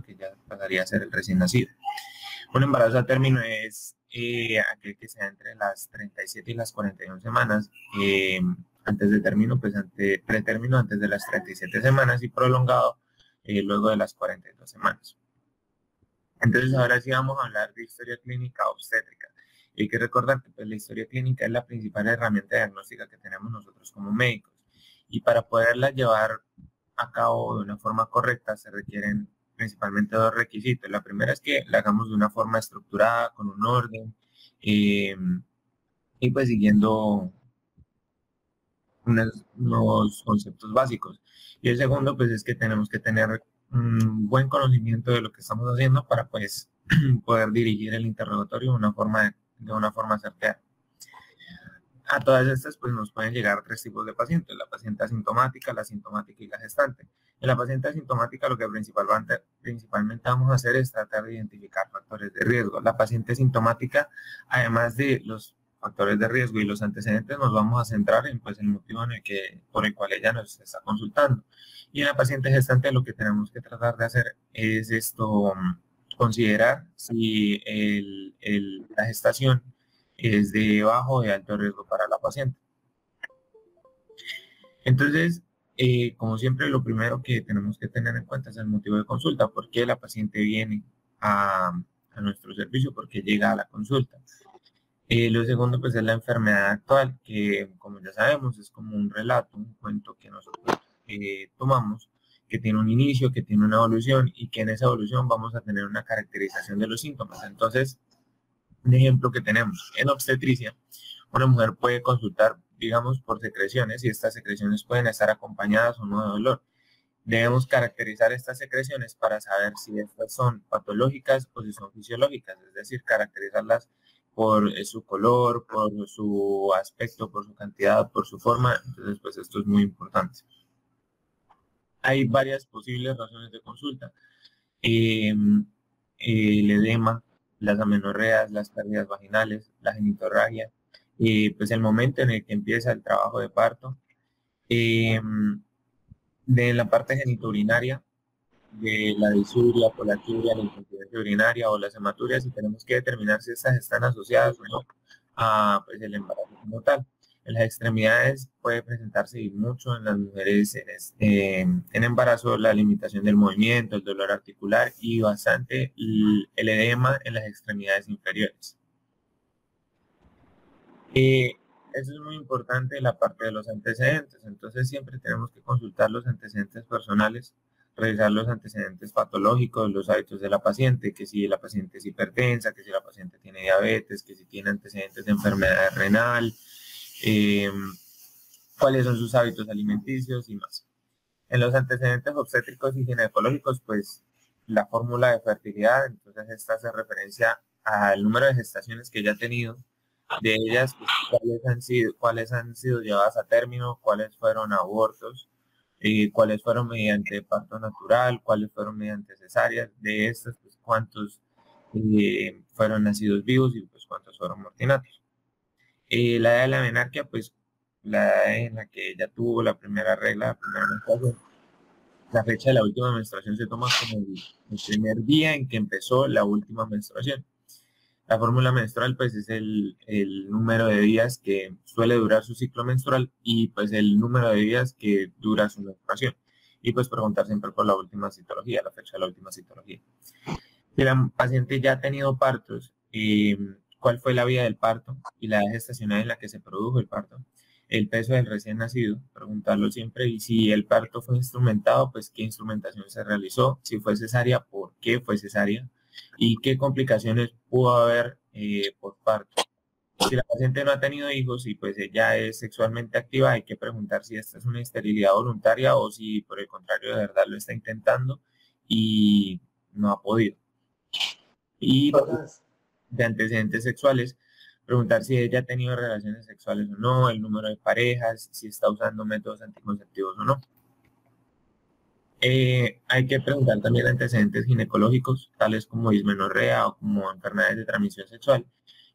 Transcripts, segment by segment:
que ya pasaría a ser el recién nacido. Un embarazo a término es eh, aquel que sea entre las 37 y las 41 semanas. Eh, antes de término, pues ante pretérmino antes de las 37 semanas y prolongado eh, luego de las 42 semanas. Entonces ahora sí vamos a hablar de historia clínica obstétrica. Y hay que recordar que pues, la historia clínica es la principal herramienta diagnóstica que tenemos nosotros como médicos. Y para poderla llevar a cabo de una forma correcta se requieren principalmente dos requisitos. La primera es que la hagamos de una forma estructurada, con un orden, eh, y pues siguiendo unos, conceptos básicos. Y el segundo, pues es que tenemos que tener un buen conocimiento de lo que estamos haciendo para pues poder dirigir el interrogatorio de una forma, de una forma certera. A todas estas, pues nos pueden llegar tres tipos de pacientes, la paciente asintomática, la asintomática y la gestante. En la paciente asintomática lo que principalmente, vamos a hacer es tratar de identificar factores de riesgo. La paciente asintomática, además de los factores de riesgo y los antecedentes, nos vamos a centrar en pues, el motivo en el que, por el cual ella nos está consultando. Y en la paciente gestante lo que tenemos que tratar de hacer es esto, considerar si la gestación es de bajo o de alto riesgo para la paciente. Entonces, eh, como siempre, lo primero que tenemos que tener en cuenta es el motivo de consulta, por qué la paciente viene a, a nuestro servicio, por qué llega a la consulta. Eh, lo segundo, pues, es la enfermedad actual, que como ya sabemos, es como un relato, un cuento que nosotros eh, tomamos, que tiene un inicio, que tiene una evolución y que en esa evolución vamos a tener una caracterización de los síntomas. Entonces, un ejemplo que tenemos en obstetricia, una mujer puede consultar, digamos, por secreciones y estas secreciones pueden estar acompañadas o no de dolor. Debemos caracterizar estas secreciones para saber si estas son patológicas o si son fisiológicas, es decir, caracterizarlas por eh, su color, por su aspecto, por su cantidad, por su forma. Entonces, pues esto es muy importante. Hay varias posibles razones de consulta. Em, el edema, las amenorreas, las pérdidas vaginales, la genitorragia, pues el momento en el que empieza el trabajo de parto. Em, de la parte genitourinaria, de la disuria, polaturia, la incontinencia urinaria o las hematurias y tenemos que determinar si estas están asociadas o no a pues, el embarazo como tal. En las extremidades puede presentarse mucho en las mujeres en, este, en embarazo la limitación del movimiento, el dolor articular y bastante el, edema en las extremidades inferiores. Eh, eso es muy importante la parte de los antecedentes. Entonces siempre tenemos que consultar los antecedentes personales revisar los antecedentes patológicos, los hábitos de la paciente, que si la paciente es hipertensa, que si la paciente tiene diabetes, que si tiene antecedentes de enfermedad renal, em, cuáles son sus hábitos alimenticios y más. En los antecedentes obstétricos y ginecológicos, pues la fórmula de fertilidad, entonces esta hace referencia al número de gestaciones que ella ha tenido, de ellas pues, cuáles han sido, cuáles han sido llevadas a término, cuáles fueron abortos, cuáles fueron mediante parto natural, cuáles fueron mediante cesárea, de estas, pues cuántos eh, fueron nacidos vivos y pues cuántos fueron mortinatos. Eh, la edad de la menarquia, pues la edad en la que ella tuvo la primera regla, la primera menstruación, la fecha de la última menstruación se toma como el primer día en que empezó la última menstruación. La fórmula menstrual pues es el, número de días que suele durar su ciclo menstrual y pues el número de días que dura su menstruación. Y pues preguntar siempre por la última citología, la fecha de la última citología. Si la paciente ya ha tenido partos, eh, cuál fue la vía del parto y la gestacional en la que se produjo el parto, el peso del recién nacido, preguntarlo siempre, y si el parto fue instrumentado, pues qué instrumentación se realizó, si fue cesárea, por qué fue cesárea, y qué complicaciones pudo haber eh, por parto. Si la paciente no ha tenido hijos y pues ella es sexualmente activa, hay que preguntar si esta es una esterilidad voluntaria o si por el contrario de verdad lo está intentando y no ha podido. De antecedentes sexuales, preguntar si ella ha tenido relaciones sexuales o no, el número de parejas, si está usando métodos anticonceptivos o no. Eh, hay que preguntar también antecedentes ginecológicos, tales como dismenorrea o como enfermedades de transmisión sexual.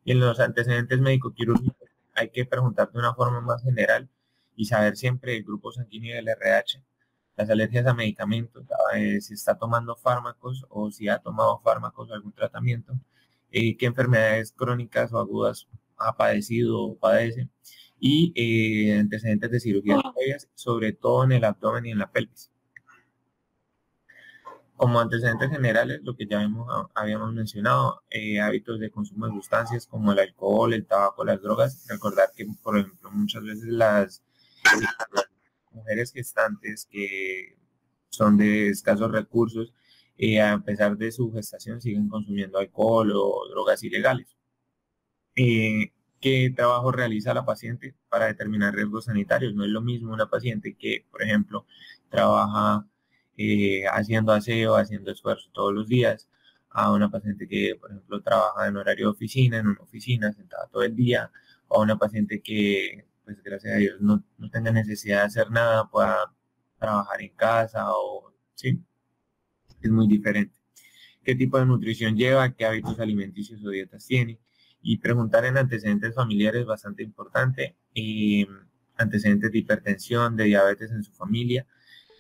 Y en los antecedentes médico-quirúrgicos hay que preguntar de una forma más general y saber siempre el grupo sanguíneo del RH, las alergias a medicamentos, eh, si está tomando fármacos o si ha tomado fármacos o algún tratamiento, eh, qué enfermedades crónicas o agudas ha padecido o padece y eh, antecedentes de cirugías previas, sobre todo en el abdomen y en la pelvis. Como antecedentes generales, lo que ya habíamos mencionado, hábitos de consumo de sustancias como el alcohol, el tabaco, las drogas. Recordar que, por ejemplo, muchas veces las mujeres gestantes que son de escasos recursos, eh, a pesar de su gestación, siguen consumiendo alcohol o drogas ilegales. Eh, ¿Qué trabajo realiza la paciente para determinar riesgos sanitarios? No es lo mismo una paciente que, por ejemplo, trabaja eh, haciendo aseo, haciendo esfuerzo todos los días, a una paciente que, por ejemplo, trabaja en horario de oficina, en una oficina, sentada todo el día, o a una paciente que pues gracias a Dios no, tenga necesidad de hacer nada, pueda trabajar en casa o sí, es muy diferente. ¿Qué tipo de nutrición lleva? ¿Qué hábitos alimenticios o dietas tiene? Y preguntar en antecedentes familiares bastante importante. Eh, antecedentes de hipertensión, de diabetes en su familia,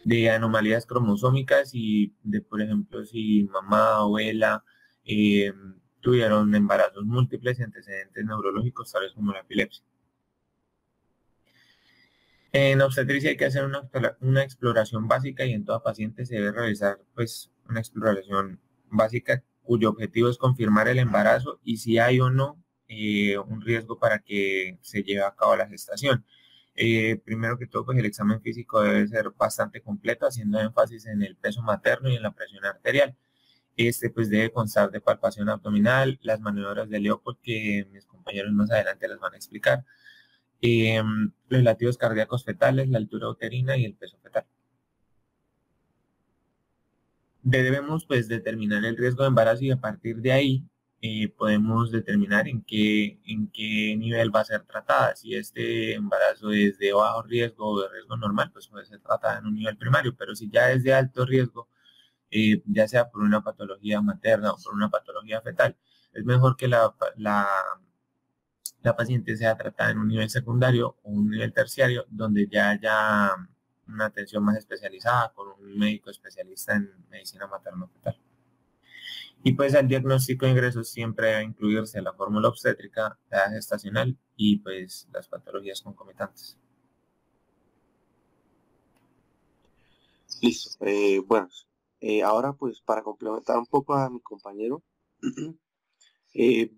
de anomalías cromosómicas y de, por ejemplo, si mamá, abuela eh, tuvieron embarazos múltiples y antecedentes neurológicos, tales como la epilepsia. En obstetricia hay que hacer una, exploración básica y en toda paciente se debe realizar pues una exploración básica cuyo objetivo es confirmar el embarazo y si hay o no eh, un riesgo para que se lleve a cabo la gestación. Eh, primero que todo, pues el examen físico debe ser bastante completo, haciendo énfasis en el peso materno y en la presión arterial. Este pues debe constar de palpación abdominal, las maniobras de Leopold que mis compañeros más adelante les van a explicar, Em, los latidos cardíacos fetales, la altura uterina y el peso fetal. Debemos pues determinar el riesgo de embarazo y a partir de ahí eh, podemos determinar en qué, en qué nivel va a ser tratada. Si este embarazo es de bajo riesgo o de riesgo normal, pues puede ser tratada en un nivel primario, pero si ya es de alto riesgo, eh, ya sea por una patología materna o por una patología fetal, es mejor que la, la la paciente sea tratada en un nivel secundario o un nivel terciario donde ya haya una atención más especializada con un médico especialista en medicina materno-fetal. Y pues el diagnóstico de ingresos siempre debe incluirse la fórmula obstétrica, la edad gestacional y pues las patologías concomitantes. Listo. Eh, bueno, eh, ahora pues para complementar un poco a mi compañero, eh,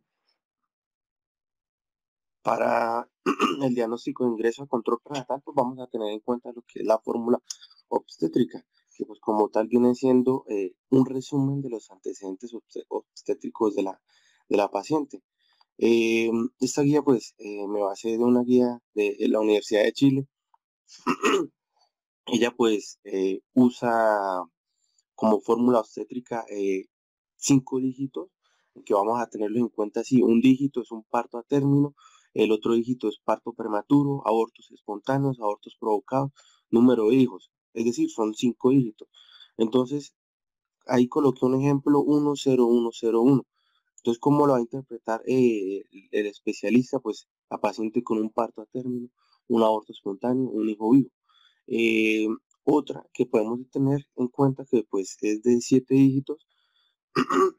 para el diagnóstico de ingreso a control prenatal, pues vamos a tener en cuenta lo que es la fórmula obstétrica, que pues como tal viene siendo eh, un resumen de los antecedentes obstétricos de la, de la paciente. Eh, esta guía pues eh, me basé de una guía de, la Universidad de Chile. Ella pues usa como fórmula obstétrica cinco dígitos, que vamos a tenerlo en cuenta si un dígito es un parto a término, el otro dígito es parto prematuro, abortos espontáneos, abortos provocados, número de hijos. Es decir, son cinco dígitos. Entonces, ahí coloqué un ejemplo 10101. Entonces, ¿cómo lo va a interpretar eh, el especialista? Pues la paciente con un parto a término, un aborto espontáneo, un hijo vivo. Eh, otra que podemos tener en cuenta que pues es de siete dígitos.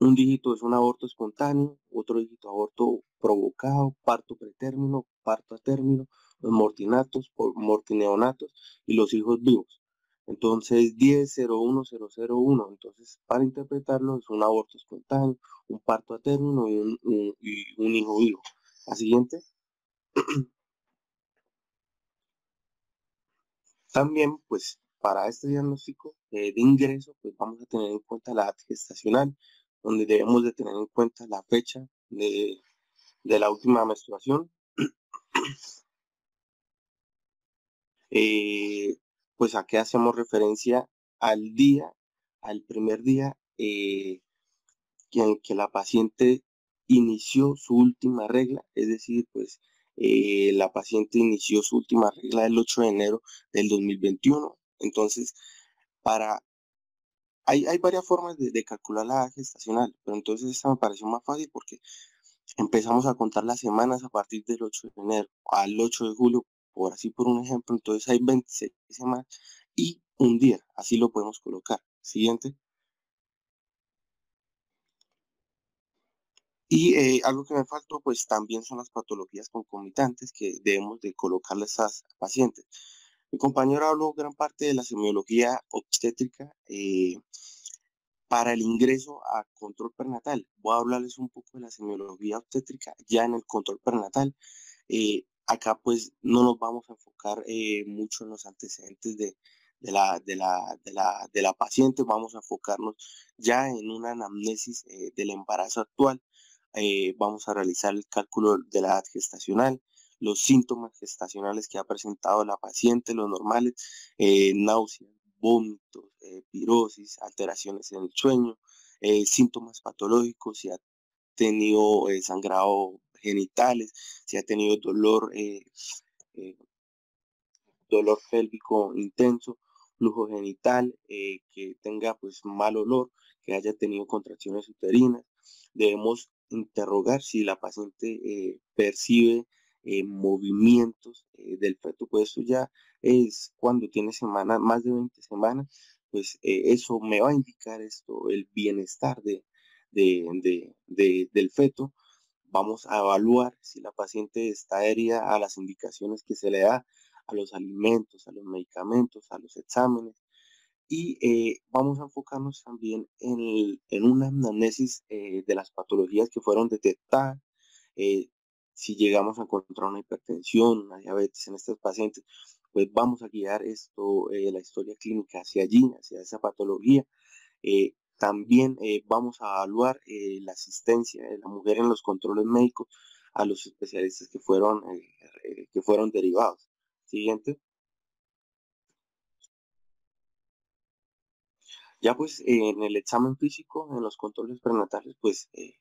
un dígito es un aborto espontáneo, otro dígito aborto provocado, parto pretérmino, parto a término, los mortinatos, mortineonatos y los hijos vivos. Entonces 10-01-001. Entonces para interpretarlo es un aborto espontáneo, un parto a término y un, hijo vivo. La siguiente. También pues para este diagnóstico eh, de ingreso pues vamos a tener en cuenta la edad gestacional, donde debemos de tener en cuenta la fecha de de la última menstruación. Eh, pues aquí hacemos referencia al día, al primer día eh, en que la paciente inició su última regla, es decir, pues eh, la paciente inició su última regla el 8 de enero del 2021. Entonces, para... Hay, varias formas de, calcular la gestacional, pero entonces esta me pareció más fácil porque empezamos a contar las semanas a partir del 8 de enero al 8 de julio, por así por un ejemplo, entonces hay 26 semanas y un día. Así lo podemos colocar. Siguiente. Y eh, algo que me faltó, pues también son las patologías concomitantes que debemos de colocarle a pacientes. Mi compañero habló gran parte de la semiología obstétrica eh, para el ingreso a control pernatal. Voy a hablarles un poco de la semiología obstétrica ya en el control pernatal. Eh, acá pues no nos vamos a enfocar mucho en los antecedentes de, la, paciente, vamos a enfocarnos ya en una anamnesis del embarazo actual eh, vamos a realizar el cálculo de la edad gestacional, los síntomas gestacionales que ha presentado la paciente, los normales, eh, náuseas, vómitos, eh, pirosis, alteraciones en el sueño, síntomas patológicos, si ha tenido sangrado genitales, si ha tenido dolor, dolor pélvico intenso, flujo genital, que tenga pues mal olor, que haya tenido contracciones uterinas. Debemos interrogar si la paciente eh, percibe eh, movimientos eh, del feto, pues eso ya es cuando tiene semanas, más de 20 semanas, pues eso me va a indicar esto, el bienestar de, del feto. Vamos a evaluar si la paciente está herida a las indicaciones que se le da, a los alimentos, a los medicamentos, a los exámenes, y eh, vamos a enfocarnos también en, en una anamnesis eh, de las patologías que fueron detectadas. Eh, si llegamos a encontrar una hipertensión, una diabetes en estos pacientes, pues vamos a guiar esto, la historia clínica hacia allí, hacia esa patología. también vamos a evaluar la asistencia de la mujer en los controles médicos a los especialistas que fueron, que fueron derivados. Siguiente. Ya pues en el examen físico, en los controles prenatales, pues eh,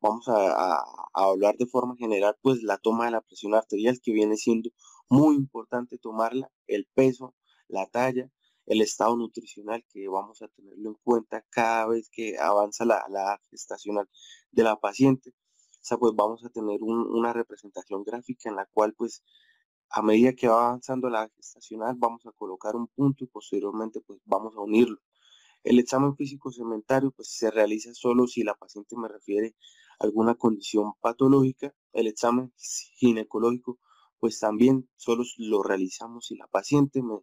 vamos a, hablar de forma general pues la toma de la presión arterial que viene siendo muy importante tomarla, el peso, la talla, el estado nutricional que vamos a tenerlo en cuenta cada vez que avanza la, la gestacional de la paciente. O sea, pues vamos a tener una representación gráfica en la cual pues a medida que va avanzando la gestacional vamos a colocar un punto y posteriormente pues vamos a unirlo. El examen físico cementario pues, se realiza solo si la paciente me refiere alguna condición patológica. El examen ginecológico pues también solo lo realizamos si la paciente me,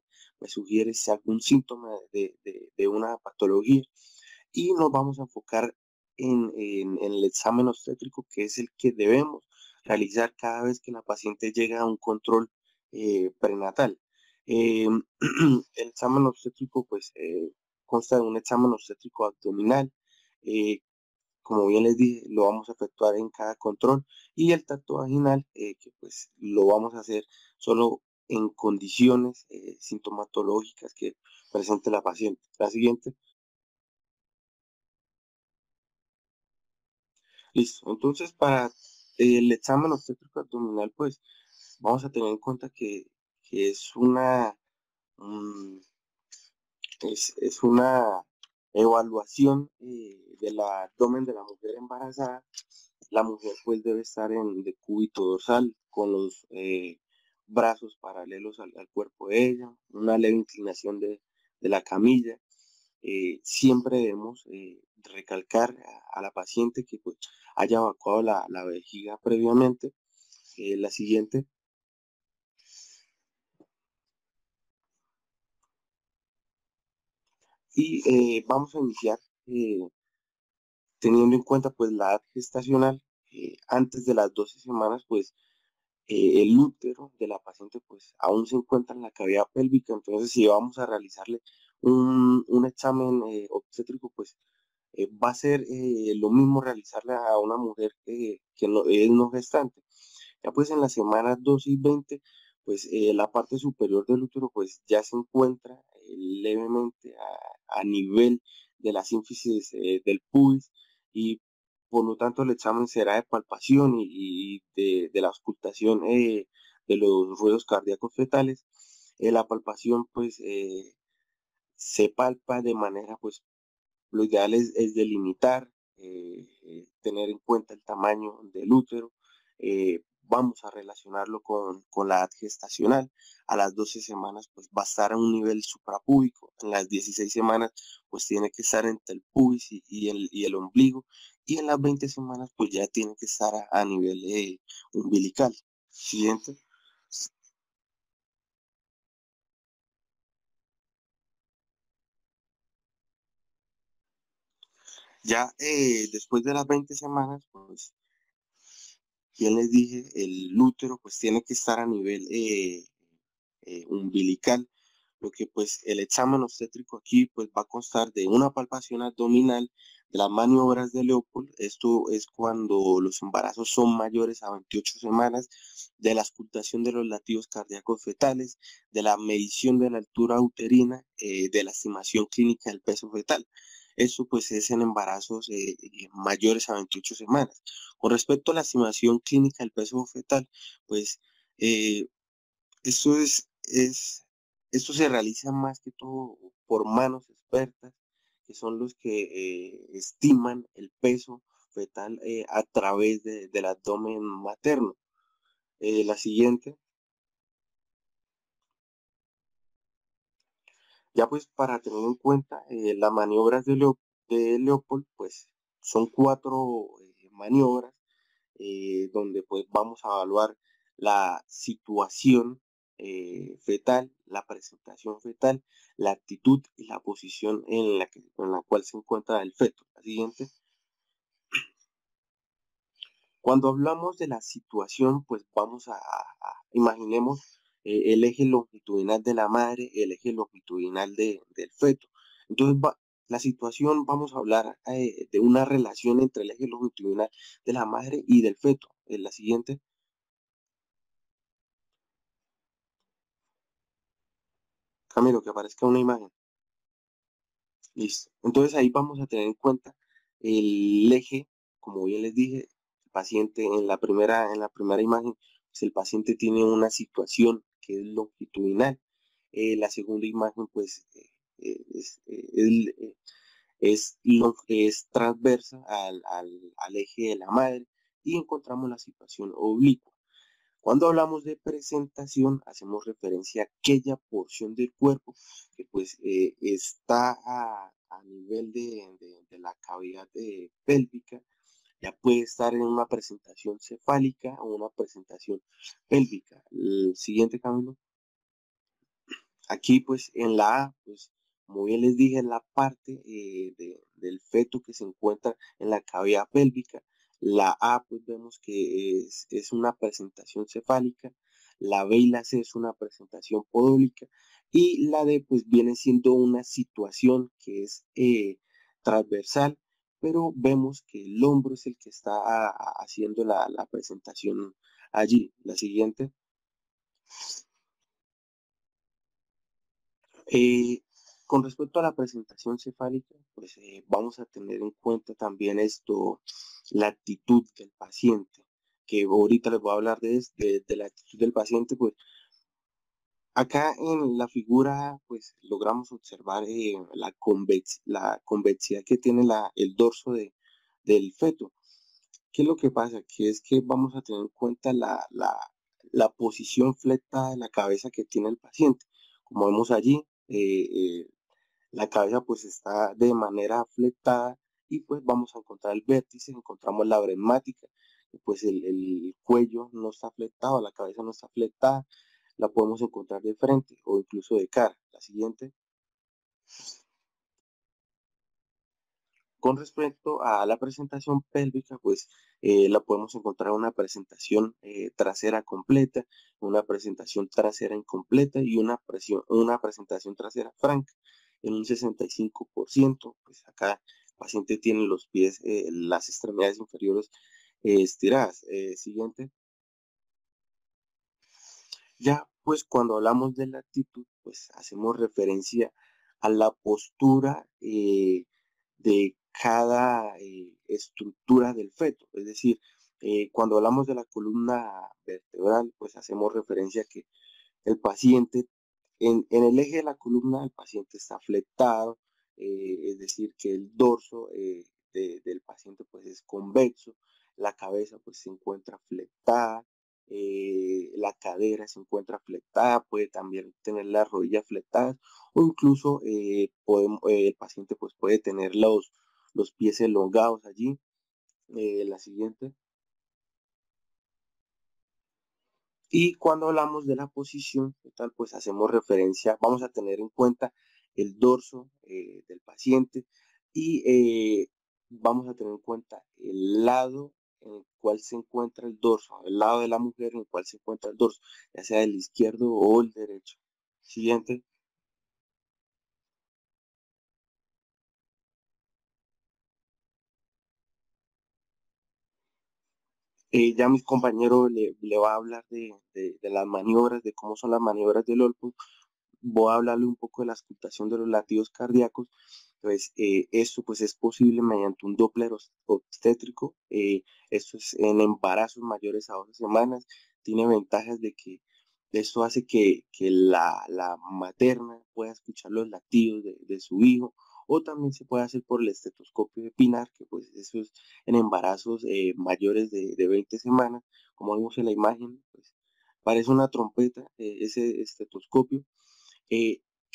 sugiere si algún síntoma de, una patología. Y nos vamos a enfocar en, el examen obstétrico, que es el que debemos realizar cada vez que la paciente llega a un control eh, prenatal. Em, el examen obstétrico, pues, eh, consta de un examen obstétrico abdominal. Eh, como bien les dije, lo vamos a efectuar en cada control y el tacto vaginal, eh, que pues lo vamos a hacer solo en condiciones eh, sintomatológicas que presente la paciente. La siguiente. Listo. Entonces, para el examen obstétrico abdominal, pues vamos a tener en cuenta que, es una, es, una evaluación eh, del abdomen de la mujer embarazada. La mujer pues debe estar en decúbito dorsal con los eh, brazos paralelos al, cuerpo de ella, una leve inclinación de, la camilla. Eh, siempre debemos recalcar a, la paciente que pues, haya evacuado la, la vejiga previamente. la siguiente Y eh, vamos a iniciar eh, teniendo en cuenta pues la edad gestacional. Eh, antes de las 12 semanas pues el útero de la paciente pues aún se encuentra en la cavidad pélvica. Entonces si vamos a realizarle un, examen obstétrico pues va a ser lo mismo realizarle a una mujer que no, es no gestante. Ya pues en las semanas 12 y 20 pues la parte superior del útero pues ya se encuentra levemente a, nivel de la sínfisis eh, del pubis y por lo tanto el examen será de palpación y, de, la auscultación eh, de los ruidos cardíacos fetales. Eh, la palpación pues se palpa de manera pues lo ideal es, delimitar, tener en cuenta el tamaño del útero, vamos a relacionarlo con, la edad gestacional. A las 12 semanas pues va a estar a un nivel suprapúbico. En las 16 semanas pues tiene que estar entre el pubis y, el, y el ombligo. Y en las 20 semanas pues ya tiene que estar a, nivel eh, umbilical. Siguiente. Ya eh, después de las 20 semanas, pues ya les dije, el útero pues tiene que estar a nivel eh, eh, umbilical, lo que pues el examen obstétrico aquí pues va a constar de una palpación abdominal, de las maniobras de Leopold, esto es cuando los embarazos son mayores a 28 semanas, de la auscultación de los latidos cardíacos fetales, de la medición de la altura uterina, eh, de la estimación clínica del peso fetal. Eso pues es en embarazos eh, eh, mayores a 28 semanas. Con respecto a la estimación clínica del peso fetal, pues eh, esto, es, es, esto se realiza más que todo por manos expertas, que son los que estiman el peso fetal a través del abdomen materno. la siguiente. Ya pues para tener en cuenta eh, las maniobras de, Leopold, pues son cuatro eh, maniobras eh, donde pues vamos a evaluar la situación fetal, la presentación fetal, la actitud y la posición en la, que, en la cual se encuentra el feto. La siguiente. Cuando hablamos de la situación, pues vamos a imaginemos eh, el eje longitudinal de la madre, el eje longitudinal del feto. Entonces, la situación, vamos a hablar eh, de una relación entre el eje longitudinal de la madre y del feto. En la siguiente. Camilo, que aparezca una imagen. Listo. Entonces ahí vamos a tener en cuenta el eje, como bien les dije, el paciente en la primera, en la primera imagen, pues el paciente tiene una situación que es longitudinal. Eh, la segunda imagen, pues, eh, es, eh, es, es, transversa al, eje de la madre y encontramos la situación oblicua. Cuando hablamos de presentación, hacemos referencia a aquella porción del cuerpo que pues está a, nivel de, la cavidad pélvica, ya puede estar en una presentación cefálica o una presentación pélvica. El siguiente camino. Aquí pues en la A, pues como bien les dije, en la parte eh, del feto que se encuentra en la cavidad pélvica. La A pues vemos que es, una presentación cefálica. La B y la C es una presentación podólica. Y la D pues viene siendo una situación que es eh, transversal pero vemos que el hombro es el que está haciendo la, presentación allí. La siguiente. Eh, con respecto a la presentación cefálica, pues eh, vamos a tener en cuenta también esto, la actitud del paciente, que ahorita les voy a hablar de, de la actitud del paciente, pues Acá en la figura, pues logramos observar eh, la, la convexidad que tiene el dorso de, del feto. ¿Qué es lo que pasa? Que es que vamos a tener en cuenta la, la, posición fletada de la cabeza que tiene el paciente. Como vemos allí, eh, eh, la cabeza pues está de manera fletada y pues vamos a encontrar el vértice, encontramos la bresmática, pues el, el cuello no está fletado, la cabeza no está fletada, la podemos encontrar de frente o incluso de cara. La siguiente. Con respecto a la presentación pélvica, pues eh, la podemos encontrar en una presentación eh, trasera completa, una presentación trasera incompleta y una, una presentación trasera franca en un 65%. Pues acá el paciente tiene los pies, eh, las extremidades inferiores estiradas. siguiente. Ya, pues cuando hablamos de la actitud, pues hacemos referencia a la postura eh, de cada eh, estructura del feto. Es decir, eh, cuando hablamos de la columna vertebral, pues hacemos referencia a que el paciente, en, el eje de la columna, el paciente está fletado, es decir, que el dorso del paciente pues es convexo, la cabeza pues se encuentra fletada, eh, la cadera se encuentra flectada, puede también tener las rodillas flectadas o incluso eh, el paciente pues puede tener los, los pies elongados allí. la siguiente. Y cuando hablamos de la posición, pues hacemos referencia, vamos a tener en cuenta el dorso del paciente y vamos a tener en cuenta el lado en el cual se encuentra el dorso, el lado de la mujer en el cual se encuentra el dorso, ya sea el izquierdo o el derecho. Siguiente. Eh, ya mis compañeros le, le, va a hablar de, las maniobras, de cómo son las maniobras del Olpo. Voy a hablarle un poco de la auscultación de los latidos cardíacos pues eh, esto pues es posible mediante un Doppler obstétrico. Eh, esto es en embarazos mayores a 12 semanas. Tiene ventajas de que esto hace que, la, materna pueda escuchar los latidos de, su hijo o también se puede hacer por el estetoscopio de Pinar, que pues eso es en embarazos eh, mayores de, 20 semanas, como vemos en la imagen, pues parece una trompeta ese estetoscopio.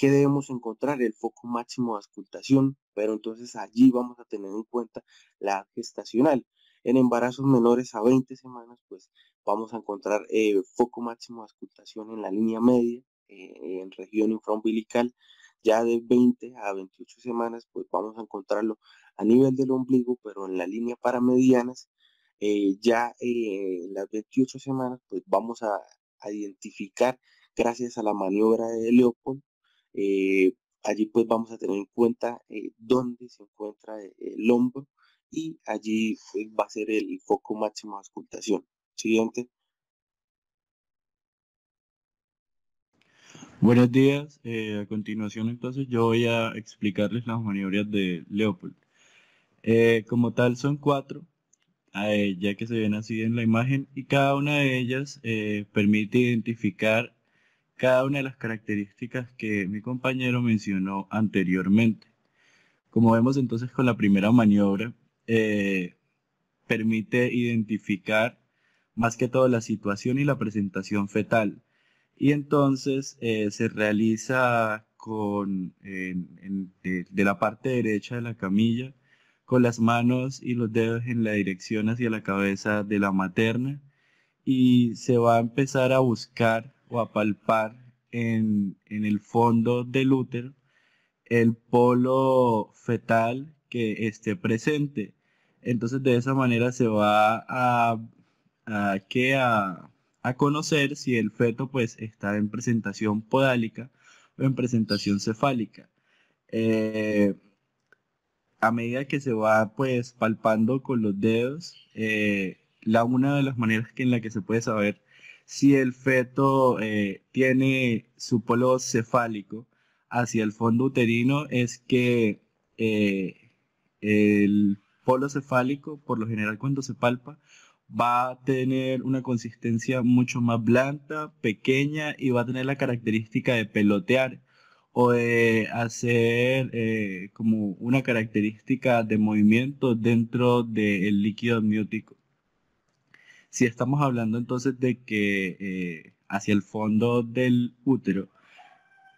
¿Qué debemos encontrar? El foco máximo de auscultación, pero entonces allí vamos a tener en cuenta la gestacional. En embarazos menores a 20 semanas, pues vamos a encontrar eh, foco máximo de auscultación en la línea media, eh, en región infraumbilical. Ya de 20 a 28 semanas, pues vamos a encontrarlo a nivel del ombligo, pero en la línea paramedianas. Eh, ya en las 28 semanas, pues vamos a identificar, gracias a la maniobra de Leopold, eh, allí pues vamos a tener en cuenta eh, dónde se encuentra eh, el hombro y allí va a ser el foco máximo de auscultación. Siguiente. Buenos días. a continuación entonces yo voy a explicarles las maniobras de Leopold. como tal son cuatro, ya que se ven así en la imagen, y cada una de ellas permite identificar cada una de las características que mi compañero mencionó anteriormente. Como vemos entonces con la primera maniobra, eh, permite identificar más que todo la situación y la presentación fetal. Y entonces eh, se realiza con, de, la parte derecha de la camilla, con las manos y los dedos en la dirección hacia la cabeza de la materna y se va a empezar a buscar o a palpar en, el fondo del útero el polo fetal que esté presente. Entonces de esa manera se va a, a, conocer si el feto pues está en presentación podálica o en presentación cefálica. Eh, a medida que se va pues palpando con los dedos, eh, la una de las maneras que en la que se puede saber si el feto eh, tiene su polo cefálico hacia el fondo uterino es que eh, el polo cefálico, por lo general cuando se palpa, va a tener una consistencia mucho más blanda, pequeña y va a tener la característica de pelotear o de hacer eh, como una característica de movimiento dentro del líquido amniótico. Si estamos hablando entonces de que eh, hacia el fondo del útero,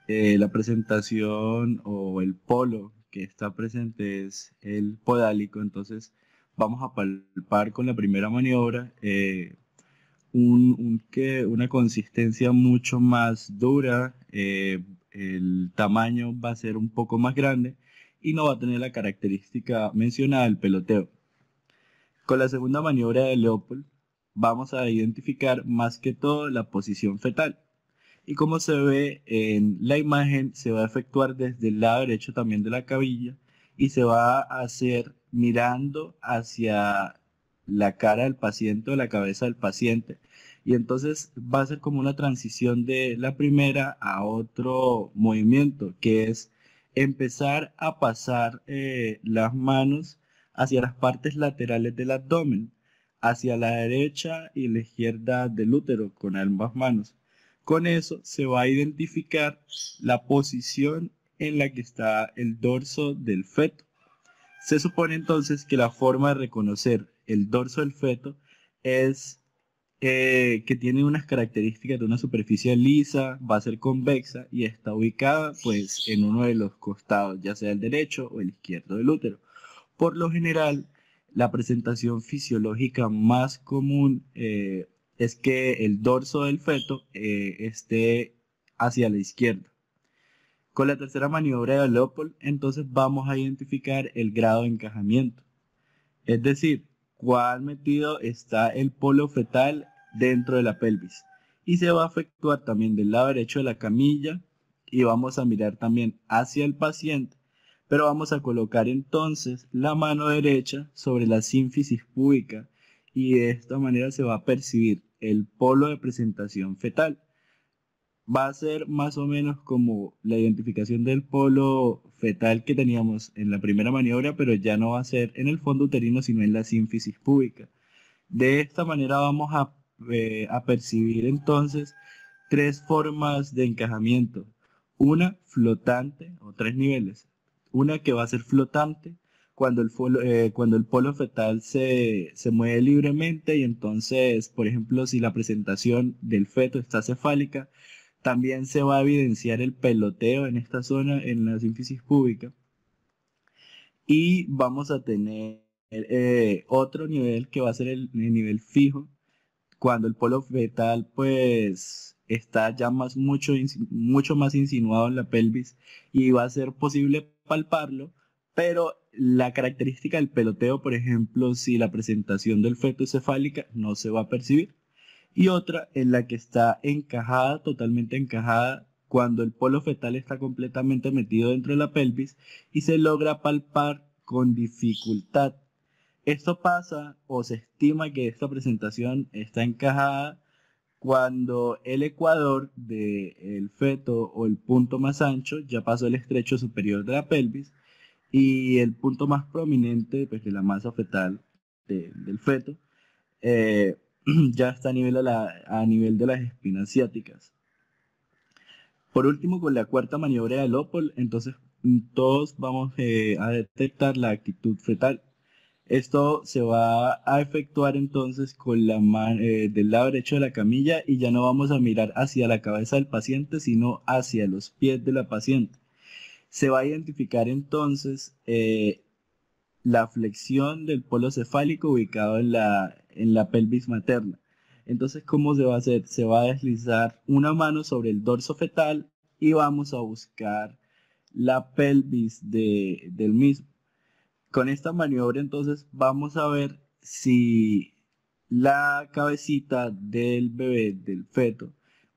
eh, la presentación o el polo que está presente es el podálico, entonces vamos a palpar con la primera maniobra eh, una consistencia mucho más dura, el tamaño va a ser un poco más grande y no va a tener la característica mencionada del peloteo. Con la segunda maniobra de Leopold vamos a identificar más que todo la posición fetal. Y como se ve en la imagen, se va a efectuar desde el lado derecho también de la cabilla y se va a hacer mirando hacia la cara del paciente o la cabeza del paciente. Y entonces va a ser como una transición de la primera a otro movimiento, que es empezar a pasar eh, las manos hacia las partes laterales del abdomen hacia la derecha y la izquierda del útero con ambas manos. Con eso se va a identificar la posición en la que está el dorso del feto. Se supone entonces que la forma de reconocer el dorso del feto es eh, que tiene unas características de una superficie lisa, va a ser convexa y está ubicada pues en uno de los costados, ya sea el derecho o el izquierdo del útero. Por lo general, la presentación fisiológica más común eh, es que el dorso del feto eh, esté hacia la izquierda. Con la tercera maniobra de Leopold, entonces vamos a identificar el grado de encajamiento. Es decir, cuál metido está el polo fetal dentro de la pelvis. Y se va a efectuar también del lado derecho de la camilla y vamos a mirar también hacia el paciente. Pero vamos a colocar entonces la mano derecha sobre la sínfisis púbica y de esta manera se va a percibir el polo de presentación fetal. Va a ser más o menos como la identificación del polo fetal que teníamos en la primera maniobra, pero ya no va a ser en el fondo uterino, sino en la sínfisis púbica. De esta manera vamos a eh, a percibir entonces tres formas de encajamiento. Una flotante o tres niveles. Una que va a ser flotante cuando el, eh, cuando el polo fetal se, se, mueve libremente y entonces, por ejemplo, si la presentación del feto está cefálica, también se va a evidenciar el peloteo en esta zona, en la sínfisis pública. Y vamos a tener eh, otro nivel que va a ser el nivel fijo, cuando el polo fetal pues está ya más mucho, mucho más insinuado en la pelvis y va a ser posible palparlo, pero la característica del peloteo, por ejemplo, si la presentación del feto es cefálica, no se va a percibir. Y otra en la que está encajada, totalmente encajada, cuando el polo fetal está completamente metido dentro de la pelvis y se logra palpar con dificultad esto pasa o se estima que esta presentación está encajada cuando el ecuador del feto o el punto más ancho ya pasó el estrecho superior de la pelvis y el punto más prominente pues, de la masa fetal del feto eh, ya está a nivel, a nivel de las espinas ciáticas. Por último, con la cuarta maniobra de Lopol, entonces todos vamos eh, a detectar la actitud fetal. Esto se va a efectuar entonces con la mano eh, del lado derecho de la camilla y ya no vamos a mirar hacia la cabeza del paciente, sino hacia los pies de la paciente. Se va a identificar entonces eh, la flexión del polo cefálico ubicado en la, en la pelvis materna. Entonces, ¿cómo se va a hacer? Se va a deslizar una mano sobre el dorso fetal y vamos a buscar la pelvis del mismo. Con esta maniobra entonces vamos a ver si la cabecita del bebé, del feto,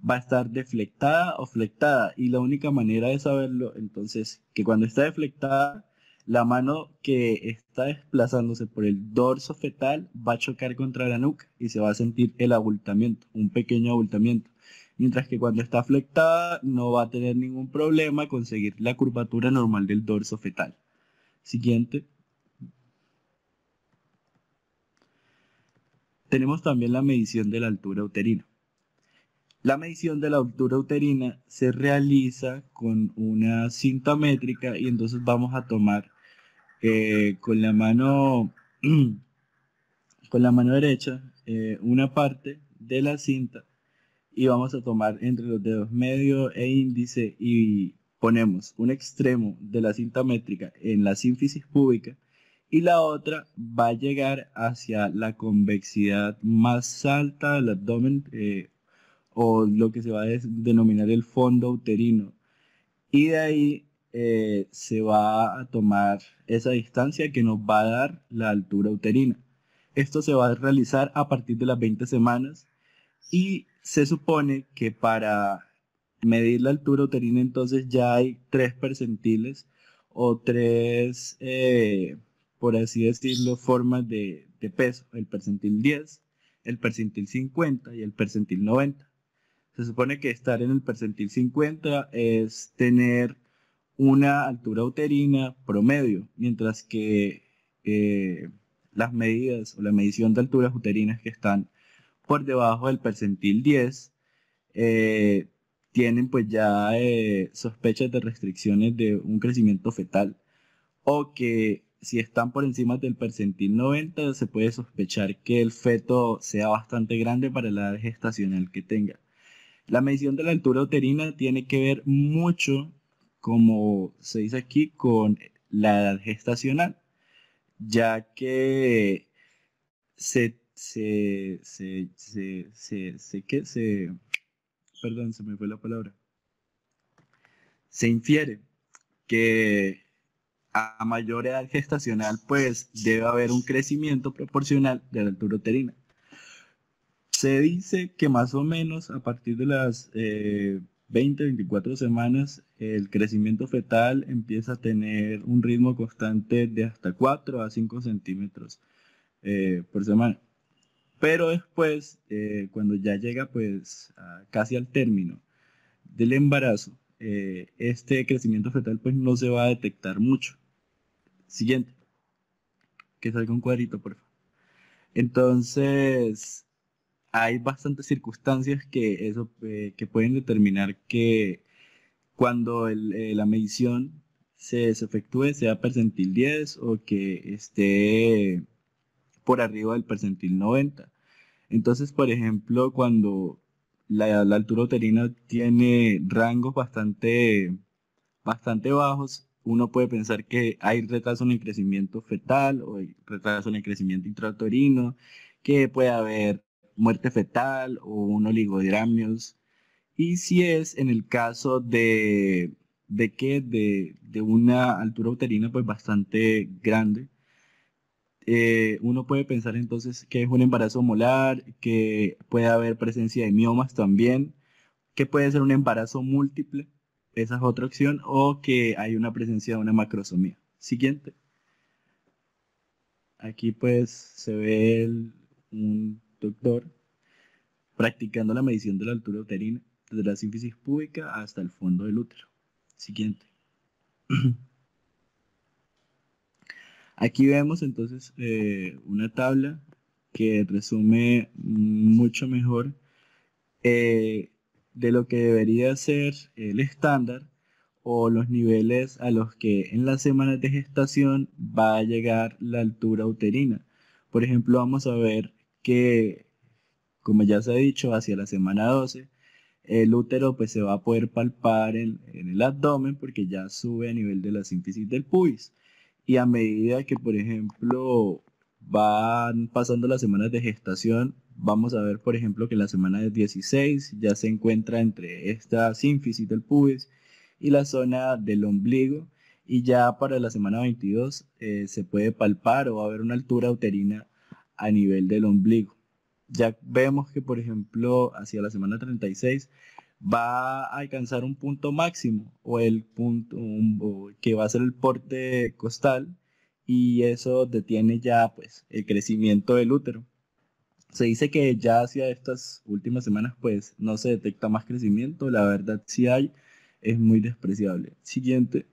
va a estar deflectada o flectada. Y la única manera de saberlo entonces que cuando está deflectada, la mano que está desplazándose por el dorso fetal va a chocar contra la nuca y se va a sentir el abultamiento, un pequeño abultamiento. Mientras que cuando está flectada no va a tener ningún problema conseguir la curvatura normal del dorso fetal. Siguiente. Tenemos también la medición de la altura uterina. La medición de la altura uterina se realiza con una cinta métrica y entonces vamos a tomar eh, con la mano con la mano derecha eh, una parte de la cinta y vamos a tomar entre los dedos medio e índice y ponemos un extremo de la cinta métrica en la sínfisis púbica y la otra va a llegar hacia la convexidad más alta del abdomen eh, o lo que se va a denominar el fondo uterino. Y de ahí eh, se va a tomar esa distancia que nos va a dar la altura uterina. Esto se va a realizar a partir de las 20 semanas y se supone que para medir la altura uterina entonces ya hay tres percentiles o tres eh, por así decirlo, formas de, peso, el percentil 10, el percentil 50 y el percentil 90. Se supone que estar en el percentil 50 es tener una altura uterina promedio, mientras que eh, las medidas o la medición de alturas uterinas que están por debajo del percentil 10 eh, tienen pues ya eh, sospechas de restricciones de un crecimiento fetal o que si están por encima del percentil 90, se puede sospechar que el feto sea bastante grande para la edad gestacional que tenga. La medición de la altura uterina tiene que ver mucho, como se dice aquí, con la edad gestacional, ya que se, se, se, se, se, se, se, perdón, se me fue la palabra, se infiere que a mayor edad gestacional, pues debe haber un crecimiento proporcional de la altura uterina. Se dice que más o menos a partir de las 20, eh, 24 semanas, el crecimiento fetal empieza a tener un ritmo constante de hasta 4 a 5 centímetros eh, por semana. Pero después, eh, cuando ya llega pues casi al término del embarazo, este crecimiento fetal pues no se va a detectar mucho. Siguiente. Que salga un cuadrito, por favor. Entonces, hay bastantes circunstancias que, eso, eh, que pueden determinar que cuando eh, la medición se, efectúe sea percentil 10 o que esté por arriba del percentil 90. Entonces, por ejemplo, cuando la, la altura uterina tiene rangos bastante, bastante bajos, uno puede pensar que hay retraso en el crecimiento fetal o hay retraso en el crecimiento intrauterino, que puede haber muerte fetal o un oligodramios. Y si es en el caso de, de que de, de, una altura uterina pues bastante grande, eh, uno puede pensar entonces que es un embarazo molar, que puede haber presencia de miomas también, que puede ser un embarazo múltiple esa es otra opción. O que hay una presencia de una macrosomía. Siguiente. Aquí pues se ve un doctor practicando la medición de la altura uterina desde la sínfisis pública hasta el fondo del útero. Siguiente. Aquí vemos entonces eh, una tabla que resume mucho mejor eh, de lo que debería ser el estándar o los niveles a los que en las semanas de gestación va a llegar la altura uterina. Por ejemplo, vamos a ver que, como ya se ha dicho, hacia la semana 12, el útero pues se va a poder palpar en, en el abdomen porque ya sube a nivel de la sínfisis del pubis. Y a medida que, por ejemplo, van pasando las semanas de gestación, vamos a ver, por ejemplo, que la semana de 16 ya se encuentra entre esta sínfisis del pubis y la zona del ombligo. Y ya para la semana 22 eh, se puede palpar o va a haber una altura uterina a nivel del ombligo. Ya vemos que, por ejemplo, hacia la semana 36 va a alcanzar un punto máximo o el punto que va a ser el porte costal y eso detiene ya pues el crecimiento del útero. Se dice que ya hacia estas últimas semanas pues no se detecta más crecimiento, la verdad si hay, es muy despreciable. Siguiente.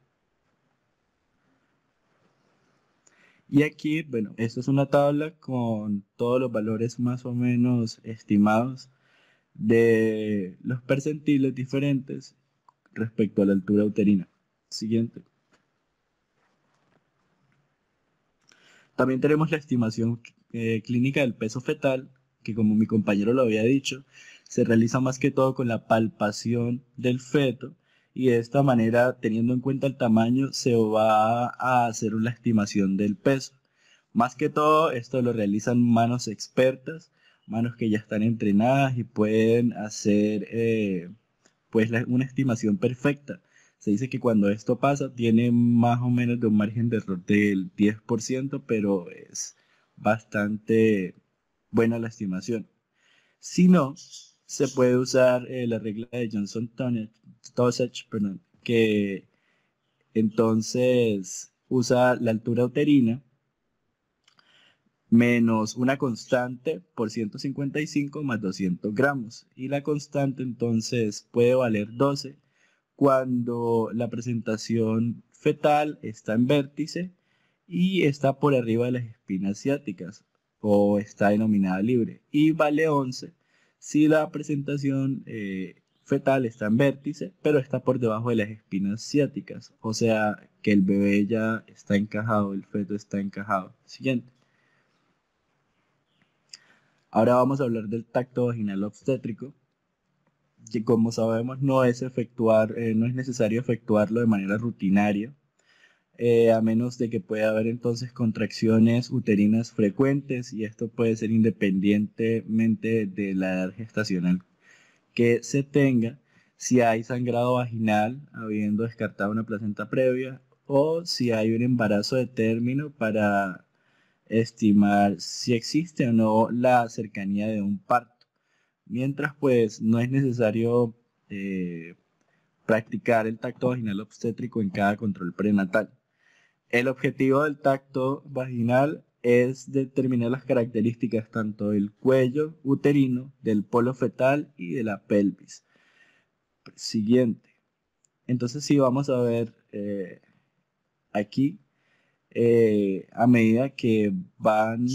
Y aquí, bueno, esto es una tabla con todos los valores más o menos estimados de los percentiles diferentes respecto a la altura uterina. Siguiente. También tenemos la estimación eh, clínica del peso fetal, que como mi compañero lo había dicho, se realiza más que todo con la palpación del feto y de esta manera, teniendo en cuenta el tamaño, se va a hacer una estimación del peso. Más que todo, esto lo realizan manos expertas, manos que ya están entrenadas y pueden hacer eh, pues una estimación perfecta se dice que cuando esto pasa tiene más o menos de un margen de error del 10%, pero es bastante buena la estimación. Si no, se puede usar eh, la regla de Johnson-Dosage, que entonces usa la altura uterina menos una constante por 155 más 200 gramos. Y la constante entonces puede valer 12 cuando la presentación fetal está en vértice y está por arriba de las espinas ciáticas o está denominada libre y vale 11 si la presentación eh, fetal está en vértice pero está por debajo de las espinas ciáticas o sea que el bebé ya está encajado, el feto está encajado. Siguiente. Ahora vamos a hablar del tacto vaginal obstétrico, que como sabemos no es efectuar, eh, no es necesario efectuarlo de manera rutinaria, eh, a menos de que pueda haber entonces contracciones uterinas frecuentes y esto puede ser independientemente de la edad gestacional que se tenga, si hay sangrado vaginal habiendo descartado una placenta previa o si hay un embarazo de término para estimar si existe o no la cercanía de un parto. Mientras pues no es necesario eh, practicar el tacto vaginal obstétrico en cada control prenatal. El objetivo del tacto vaginal es determinar las características tanto del cuello uterino, del polo fetal y de la pelvis. Siguiente. Entonces sí, vamos a ver eh, aquí, eh, a medida que van,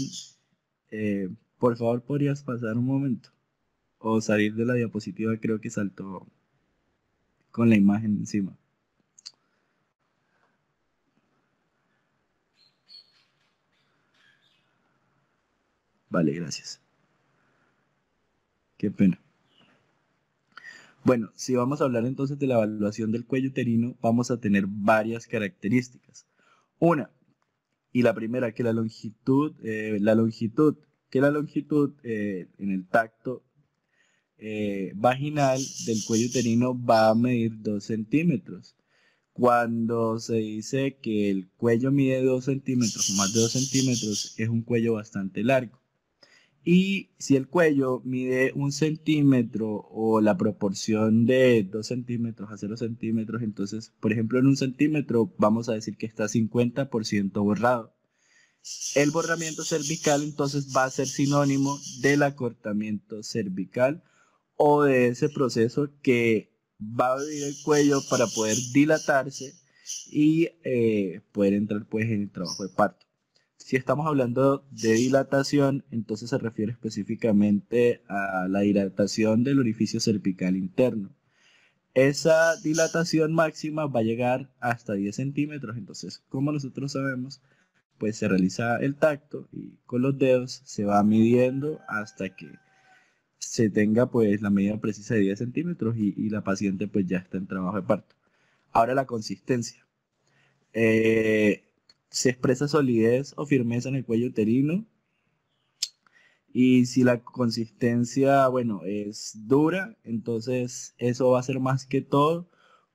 eh, por favor, podrías pasar un momento o salir de la diapositiva, creo que saltó con la imagen encima. Vale, gracias. Qué pena. Bueno, si vamos a hablar entonces de la evaluación del cuello uterino, vamos a tener varias características. Una, y la primera, que la longitud, eh, la longitud, que la longitud eh, en el tacto eh, vaginal del cuello uterino va a medir 2 centímetros. Cuando se dice que el cuello mide 2 centímetros o más de 2 centímetros, es un cuello bastante largo. Y si el cuello mide un centímetro o la proporción de 2 centímetros a 0 centímetros, entonces, por ejemplo, en un centímetro vamos a decir que está 50% borrado. El borramiento cervical entonces va a ser sinónimo del acortamiento cervical o de ese proceso que va a vivir el cuello para poder dilatarse y eh, poder entrar pues en el trabajo de parto. Si estamos hablando de dilatación, entonces se refiere específicamente a la dilatación del orificio cervical interno. Esa dilatación máxima va a llegar hasta 10 centímetros, entonces como nosotros sabemos, pues se realiza el tacto y con los dedos se va midiendo hasta que se tenga pues la medida precisa de 10 centímetros y, la paciente pues ya está en trabajo de parto. Ahora la consistencia. Eh, se expresa solidez o firmeza en el cuello uterino. Y si la consistencia, bueno, es dura, entonces eso va a ser más que todo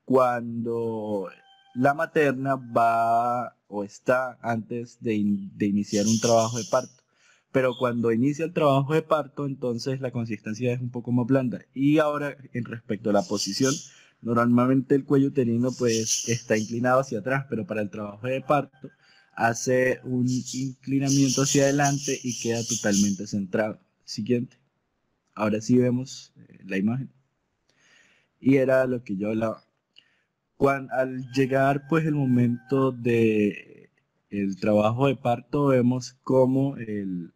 cuando la materna va o está antes de, iniciar un trabajo de parto. Pero cuando inicia el trabajo de parto, entonces la consistencia es un poco más blanda. Y ahora, en respecto a la posición, normalmente el cuello uterino pues está inclinado hacia atrás, pero para el trabajo de parto hace un inclinamiento hacia adelante y queda totalmente centrado. Siguiente. Ahora sí vemos eh, la imagen. Y era lo que yo hablaba. Cuando, al llegar pues el momento de el trabajo de parto vemos cómo el,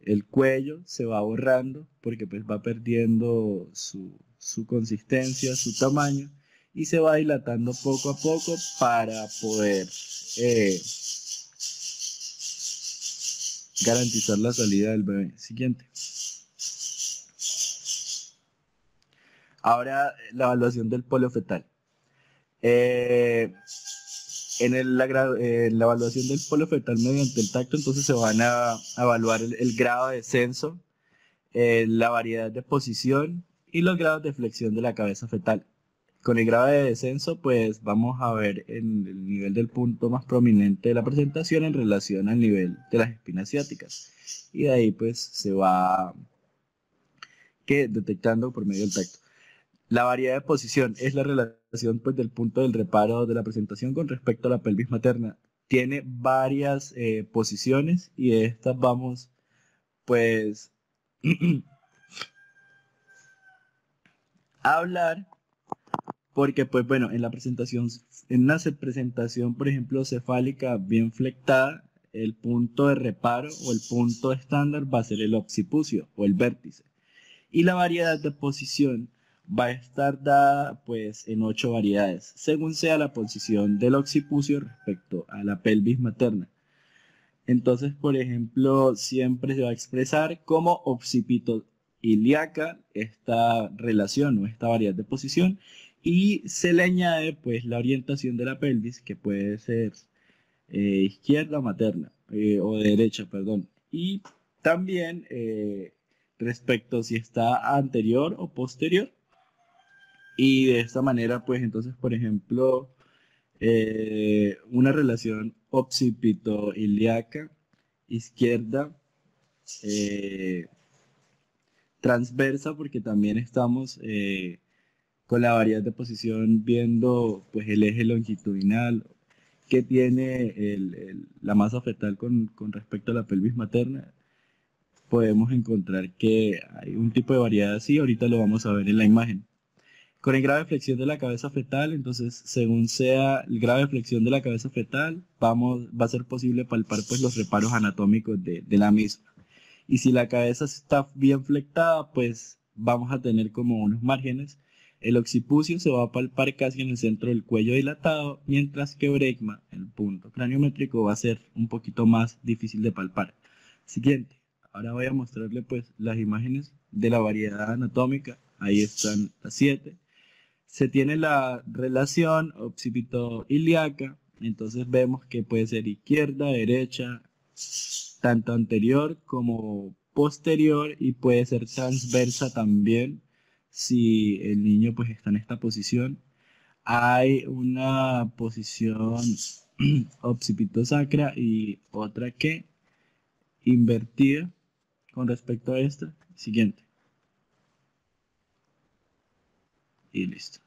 el cuello se va borrando porque pues va perdiendo su, su consistencia, su tamaño y se va dilatando poco a poco para poder eh, garantizar la salida del bebé. Siguiente. Ahora la evaluación del polo fetal. Eh, en, la, evaluación del polo fetal mediante el tacto, entonces se van a, evaluar el, grado de descenso, eh, la variedad de posición y los grados de flexión de la cabeza fetal. Con el grado de descenso, pues vamos a ver en el nivel del punto más prominente de la presentación en relación al nivel de las espinas ciáticas. Y de ahí pues se va que detectando por medio del tacto. La variedad de posición es la relación pues, del punto del reparo de la presentación con respecto a la pelvis materna. Tiene varias eh, posiciones y de estas vamos pues a hablar porque pues bueno, en la presentación, en una presentación, por ejemplo, cefálica bien flectada, el punto de reparo o el punto estándar va a ser el occipucio o el vértice. Y la variedad de posición va a estar dada pues en ocho variedades, según sea la posición del occipucio respecto a la pelvis materna. Entonces, por ejemplo, siempre se va a expresar como occipito ilíaca esta relación o esta variedad de posición y se le añade pues la orientación de la pelvis que puede ser eh, izquierda materna eh, o derecha, perdón. Y también eh, respecto si está anterior o posterior. Y de esta manera, pues entonces, por ejemplo, eh, una relación occipito-ilíaca izquierda transversa porque también estamos con la variedad de posición viendo pues el eje longitudinal que tiene la masa fetal con, con respecto a la pelvis materna podemos encontrar que hay un tipo de variedad así, ahorita lo vamos a ver en la imagen. Con el grave flexión de la cabeza fetal, entonces según sea el grave flexión de la cabeza fetal, vamos, va a ser posible palpar pues los reparos anatómicos de, de la misma. Y si la cabeza está bien flectada, pues vamos a tener como unos márgenes. El occipucio se va a palpar casi en el centro del cuello dilatado, mientras que brecma, el punto craniométrico, va a ser un poquito más difícil de palpar. Siguiente. Ahora voy a mostrarle pues las imágenes de la variedad anatómica. Ahí están las siete se tiene la relación occipito-ilíaca, entonces vemos que puede ser izquierda, derecha, tanto anterior como posterior y puede ser transversa también si el niño pues está en esta posición. Hay una posición occipito-sacra y otra que invertida con respecto a esta. Siguiente. Y listo.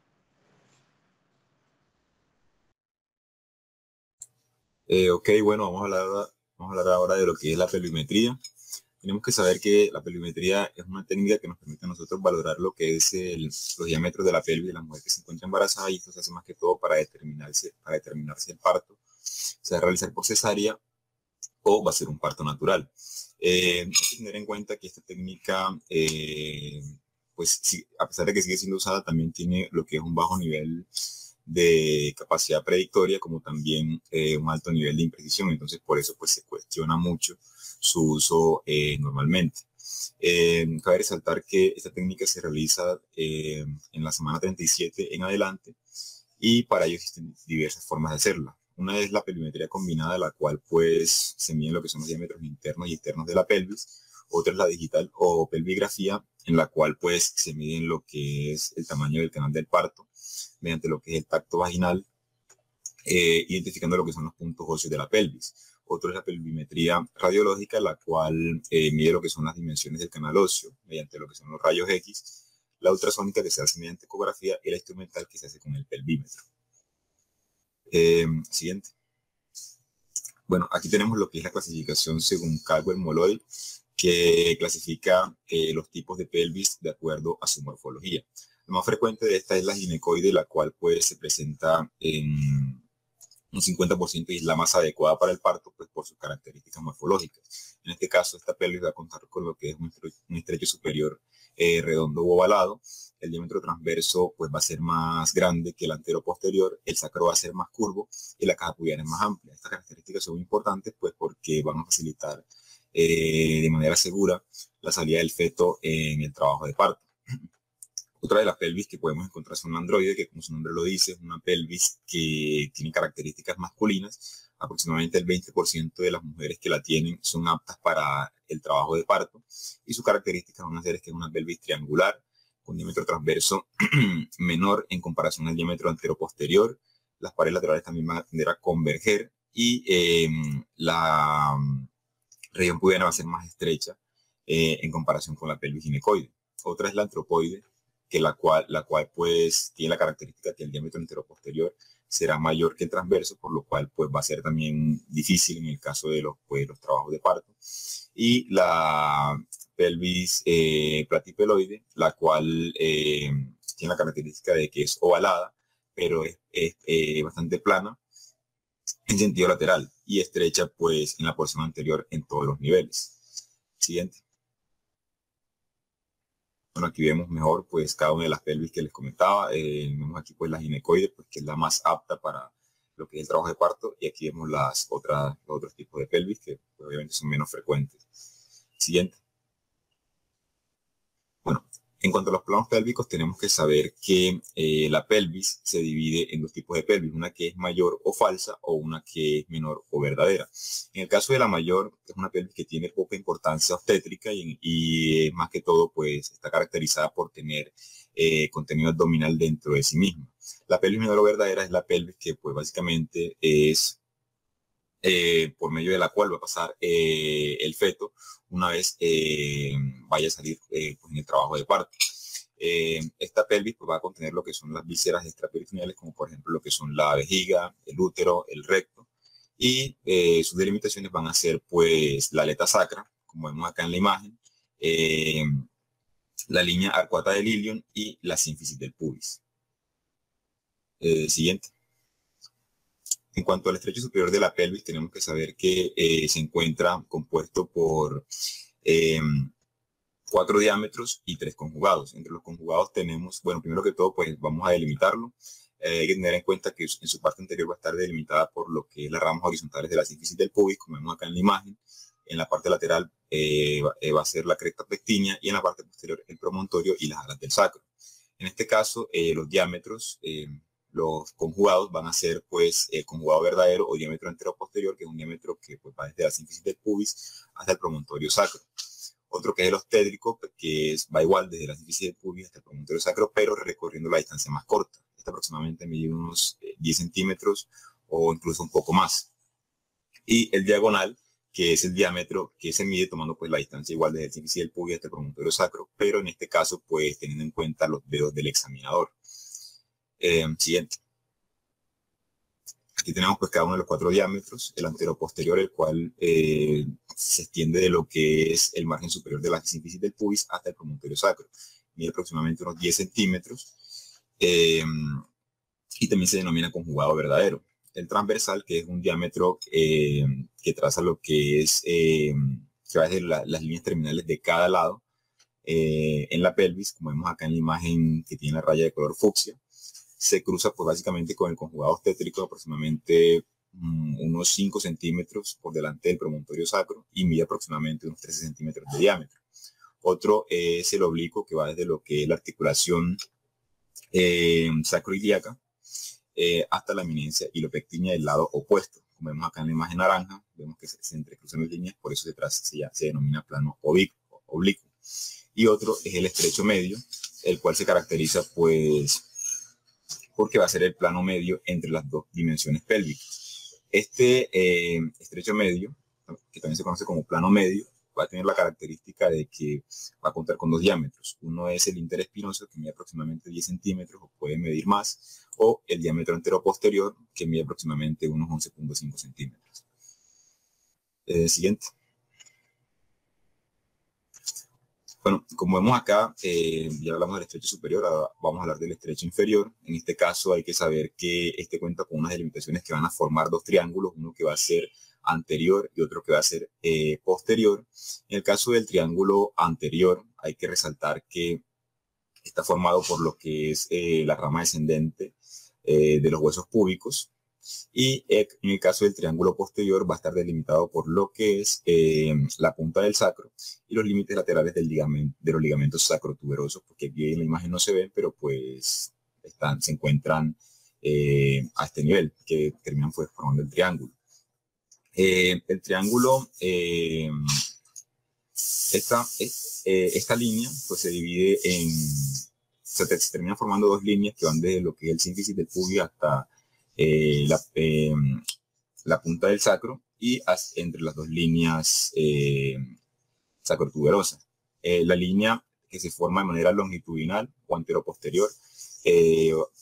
Eh, ok, bueno, vamos a, hablar, vamos a hablar ahora de lo que es la pelvimetría. Tenemos que saber que la pelvimetría es una técnica que nos permite a nosotros valorar lo que es los diámetros de la pelvis de la mujer que se encuentra embarazada y esto se hace más que todo para determinarse, para determinarse el parto. Se va a realizar por cesárea o va a ser un parto natural. Eh, hay que tener en cuenta que esta técnica, eh, pues a pesar de que sigue siendo usada, también tiene lo que es un bajo nivel de capacidad predictoria como también eh, un alto nivel de imprecisión. Entonces, por eso pues se cuestiona mucho su uso eh, normalmente. Eh, cabe resaltar que esta técnica se realiza en la semana 37 en adelante y para ello existen diversas formas de hacerla. Una es la pelvimetría combinada, la cual pues se miden lo que son los diámetros internos y externos de la pelvis. Otra es la digital o pelvigrafía, en la cual pues se miden lo que es el tamaño del canal del parto mediante lo que es el tacto vaginal, eh, identificando lo que son los puntos óseos de la pelvis. Otro es la pelvimetría radiológica, la cual eh, mide lo que son las dimensiones del canal óseo mediante lo que son los rayos X, la ultrasónica que se hace mediante ecografía y la instrumental que se hace con el pelvímetro. Eh, siguiente. Bueno, aquí tenemos lo que es la clasificación según Caldwell-Molloy, que clasifica los tipos de pelvis de acuerdo a su morfología. La más frecuente de esta es la ginecoide, la cual pues se presenta en un 50% y es la más adecuada para el parto, pues por sus características morfológicas. En este caso, esta pelvis va a contar con lo que es un, estrecho superior eh, redondo o ovalado. El diámetro transverso pues va a ser más grande que el antero posterior, el sacro va a ser más curvo y la caja pubiana es más amplia. Estas características son importantes pues porque van a facilitar eh, de manera segura la salida del feto en el trabajo de parto. Otra de las pelvis que podemos encontrar son un androide, que como su nombre lo dice, es una pelvis que tiene características masculinas. Aproximadamente el 20% de las mujeres que la tienen son aptas para el trabajo de parto. Y sus características van a ser que es una pelvis triangular, con diámetro transverso menor en comparación al diámetro antero-posterior. Las paredes laterales también van a tender a converger y em, la región pubiana va a ser más estrecha eh, en comparación con la pelvis ginecoide. Otra es la antropoide, que la cual, la cual pues tiene la característica que el diámetro posterior será mayor que el transverso, por lo cual pues va a ser también difícil en el caso de los, pues, los trabajos de parto. Y la pelvis eh, platipeloide, la cual eh, tiene la característica de que es ovalada, pero es, eh, bastante plana en sentido lateral y estrecha pues en la porción anterior en todos los niveles. Siguiente. Bueno, aquí vemos mejor pues cada una de las pelvis que les comentaba. Eh, vemos aquí pues la ginecoide, pues que es la más apta para lo que es el trabajo de parto. Y aquí vemos las otras, los otros tipos de pelvis que pues, obviamente son menos frecuentes. Siguiente. En cuanto a los planos pélvicos, tenemos que saber que eh, la pelvis se divide en dos tipos de pelvis, una que es mayor o falsa o una que es menor o verdadera. En el caso de la mayor, es una pelvis que tiene poca importancia obstétrica y, más que todo, pues está caracterizada por tener eh, contenido abdominal dentro de sí misma. La pelvis menor o verdadera es la pelvis que pues básicamente es eh, por medio de la cual va a pasar el feto una vez eh, vaya a salir eh, pues, en el trabajo de parto. Eh, esta pelvis pues, va a contener lo que son las vísceras extraperitoneales, como por ejemplo lo que son la vejiga, el útero, el recto, y sus delimitaciones van a ser pues la aleta sacra, como vemos acá en la imagen, la línea arcuata del ilion y la sínfisis del pubis. siguiente. En cuanto al estrecho superior de la pelvis, tenemos que saber que eh, se encuentra compuesto por eh, cuatro diámetros y tres conjugados. Entre los conjugados tenemos, bueno, primero que todo, pues vamos a delimitarlo. Eh, hay que tener en cuenta que en su parte anterior va a estar delimitada por lo que es las ramas horizontales de la sínfisis del pubis, como vemos acá en la imagen. En la parte lateral va, a ser la cresta pectínea y en la parte posterior el promontorio y las alas del sacro. En este caso, los diámetros los conjugados van a ser pues el conjugado verdadero o diámetro entero posterior, que es un diámetro que pues, va desde la sínfisis del pubis hasta el promontorio sacro. Otro que es el obstétrico, que es, va igual desde la sínfisis del pubis hasta el promontorio sacro, pero recorriendo la distancia más corta. Este aproximadamente mide unos 10 eh, centímetros o incluso un poco más. Y el diagonal, que es el diámetro que se mide tomando pues la distancia igual desde el sínfisis del pubis hasta el promontorio sacro, pero en este caso pues teniendo en cuenta los dedos del examinador. Eh, siguiente. Aquí tenemos pues cada uno de los cuatro diámetros, el antero posterior, el cual eh, se extiende de lo que es el margen superior de la sínfisis del pubis hasta el promontorio sacro. Mide aproximadamente unos 10 centímetros eh, y también se denomina conjugado verdadero. El transversal, que es un diámetro que traza lo que es, que va desde las líneas terminales de cada lado en la pelvis, como vemos acá en la imagen que tiene la raya de color fucsia se cruza pues básicamente con el conjugado obstétrico aproximadamente mm, unos 5 centímetros por delante del promontorio sacro y mide aproximadamente unos 13 centímetros de diámetro. Otro es el oblicuo que va desde lo que es la articulación eh, sacroiliaca eh, hasta la eminencia hilopectinia del lado opuesto. Como vemos acá en la imagen naranja, vemos que se, entrecruzan las líneas, por eso detrás se, se denomina plano oblicuo. Y otro es el estrecho medio, el cual se caracteriza pues porque va a ser el plano medio entre las dos dimensiones pélvicas. Este eh, estrecho medio, que también se conoce como plano medio, va a tener la característica de que va a contar con dos diámetros. Uno es el interespinoso, que mide aproximadamente 10 centímetros o puede medir más, o el diámetro entero posterior, que mide aproximadamente unos 11.5 centímetros. Eh, siguiente. Bueno, como vemos acá, eh, ya hablamos del estrecho superior, ahora vamos a hablar del estrecho inferior. En este caso hay que saber que este cuenta con unas delimitaciones que van a formar dos triángulos, uno que va a ser anterior y otro que va a ser eh, posterior. En el caso del triángulo anterior, hay que resaltar que está formado por lo que es eh, la rama descendente de los huesos púbicos, y en el caso del triángulo posterior va a estar delimitado por lo que es eh, la punta del sacro y los límites laterales del ligamento, de los ligamentos sacrotuberosos, porque aquí en la imagen no se ven, pero pues están, se encuentran eh, a este nivel, que terminan pues formando el triángulo. Eh, el triángulo, esta, esta línea pues se divide en, se, se termina formando dos líneas que van desde lo que es el sínfisis del pubis hasta eh, la, eh, la, punta del sacro y entre las dos líneas eh, sacrotuberosas. la línea que se forma de manera longitudinal o antero-posterior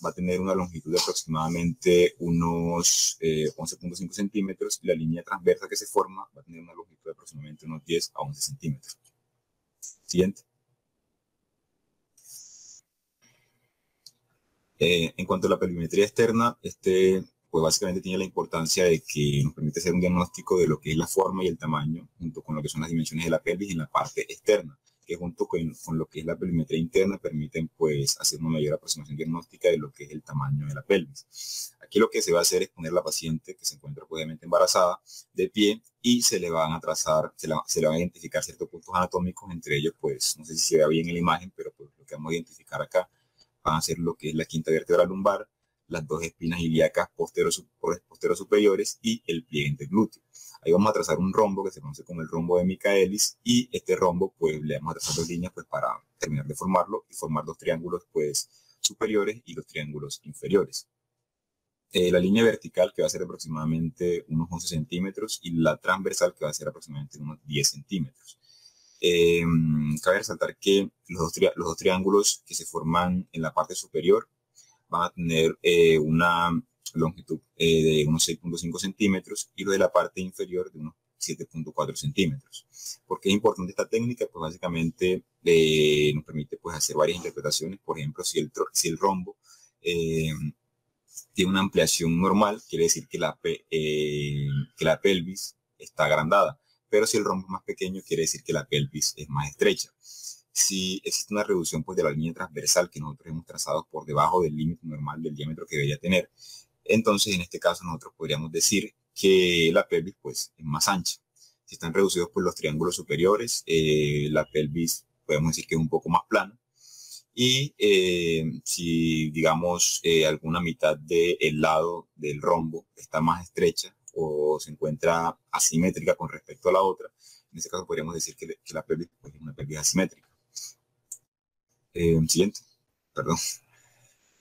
va a tener una longitud de aproximadamente unos 11.5 centímetros y la línea transversa que se forma va a tener una longitud de aproximadamente unos 10 a 11 centímetros. Siguiente. Eh, en cuanto a la pelvimetría externa, este, pues básicamente tiene la importancia de que nos permite hacer un diagnóstico de lo que es la forma y el tamaño, junto con lo que son las dimensiones de la pelvis en la parte externa. que junto con, con, lo que es la pelvimetría interna permiten pues hacer una mayor aproximación diagnóstica de lo que es el tamaño de la pelvis. Aquí lo que se va a hacer es poner a la paciente que se encuentra obviamente embarazada de pie y se le van a trazar, se, se le van a identificar ciertos puntos anatómicos, entre ellos pues no sé si se ve bien en la imagen, pero pues lo que vamos a identificar acá van a ser lo que es la quinta vértebra lumbar, las dos espinas ilíacas posteros superiores y el pliegue interglúteo. Ahí vamos a trazar un rombo que se conoce como el rombo de Michaelis y este rombo pues le vamos a trazar dos líneas pues para terminar de formarlo y formar dos triángulos pues superiores y los triángulos inferiores. Eh, la línea vertical que va a ser aproximadamente unos 11 centímetros y la transversal que va a ser aproximadamente unos 10 centímetros. Eh, cabe resaltar que los dos, los dos, triángulos que se forman en la parte superior van a tener eh, una longitud eh, de unos 6.5 centímetros y lo de la parte inferior de unos 7.4 centímetros. ¿Por qué es importante esta técnica? Pues básicamente eh, nos permite pues, hacer varias interpretaciones. Por ejemplo, si el, rombo eh, tiene una ampliación normal, quiere decir que la pelvis está agrandada. Pero si el rombo es más pequeño, quiere decir que la pelvis es más estrecha si existe una reducción pues, de la línea transversal que nosotros hemos trazado por debajo del límite normal del diámetro que debería tener, entonces, en este caso, nosotros podríamos decir que la pelvis pues, es más ancha. Si están reducidos por los triángulos superiores, eh, la pelvis podemos decir que es un poco más plana. Y eh, si, digamos, eh, alguna mitad del lado del rombo está más estrecha o se encuentra asimétrica con respecto a la otra, en este caso podríamos decir que, la pelvis pues, es una pelvis asimétrica. siguiente, perdón.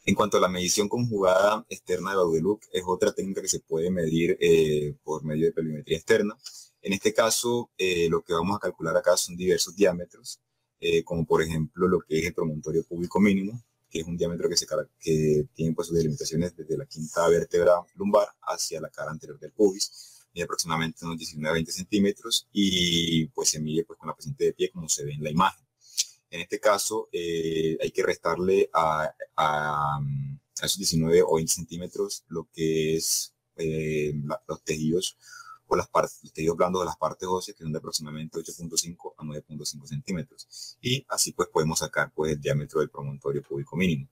En cuanto a la medición conjugada externa de Baudeluc, es otra técnica que se puede medir eh, por medio de pelvimetría externa. En este caso, eh, lo que vamos a calcular acá son diversos diámetros, eh, como por ejemplo lo que es el promontorio público mínimo, que es un diámetro que, se, que tiene pues, sus delimitaciones desde la quinta vértebra lumbar hacia la cara anterior del pubis, mide aproximadamente unos 19 a 20 centímetros y pues se mide pues, con la paciente de pie como se ve en la imagen. En este caso, eh, hay que restarle a, esos 19 o 20 centímetros lo que es eh, los tejidos o las partes, tejidos blandos de las partes óseas, que son de aproximadamente 8.5 a 9.5 centímetros. Y así pues podemos sacar pues el diámetro del promontorio público mínimo.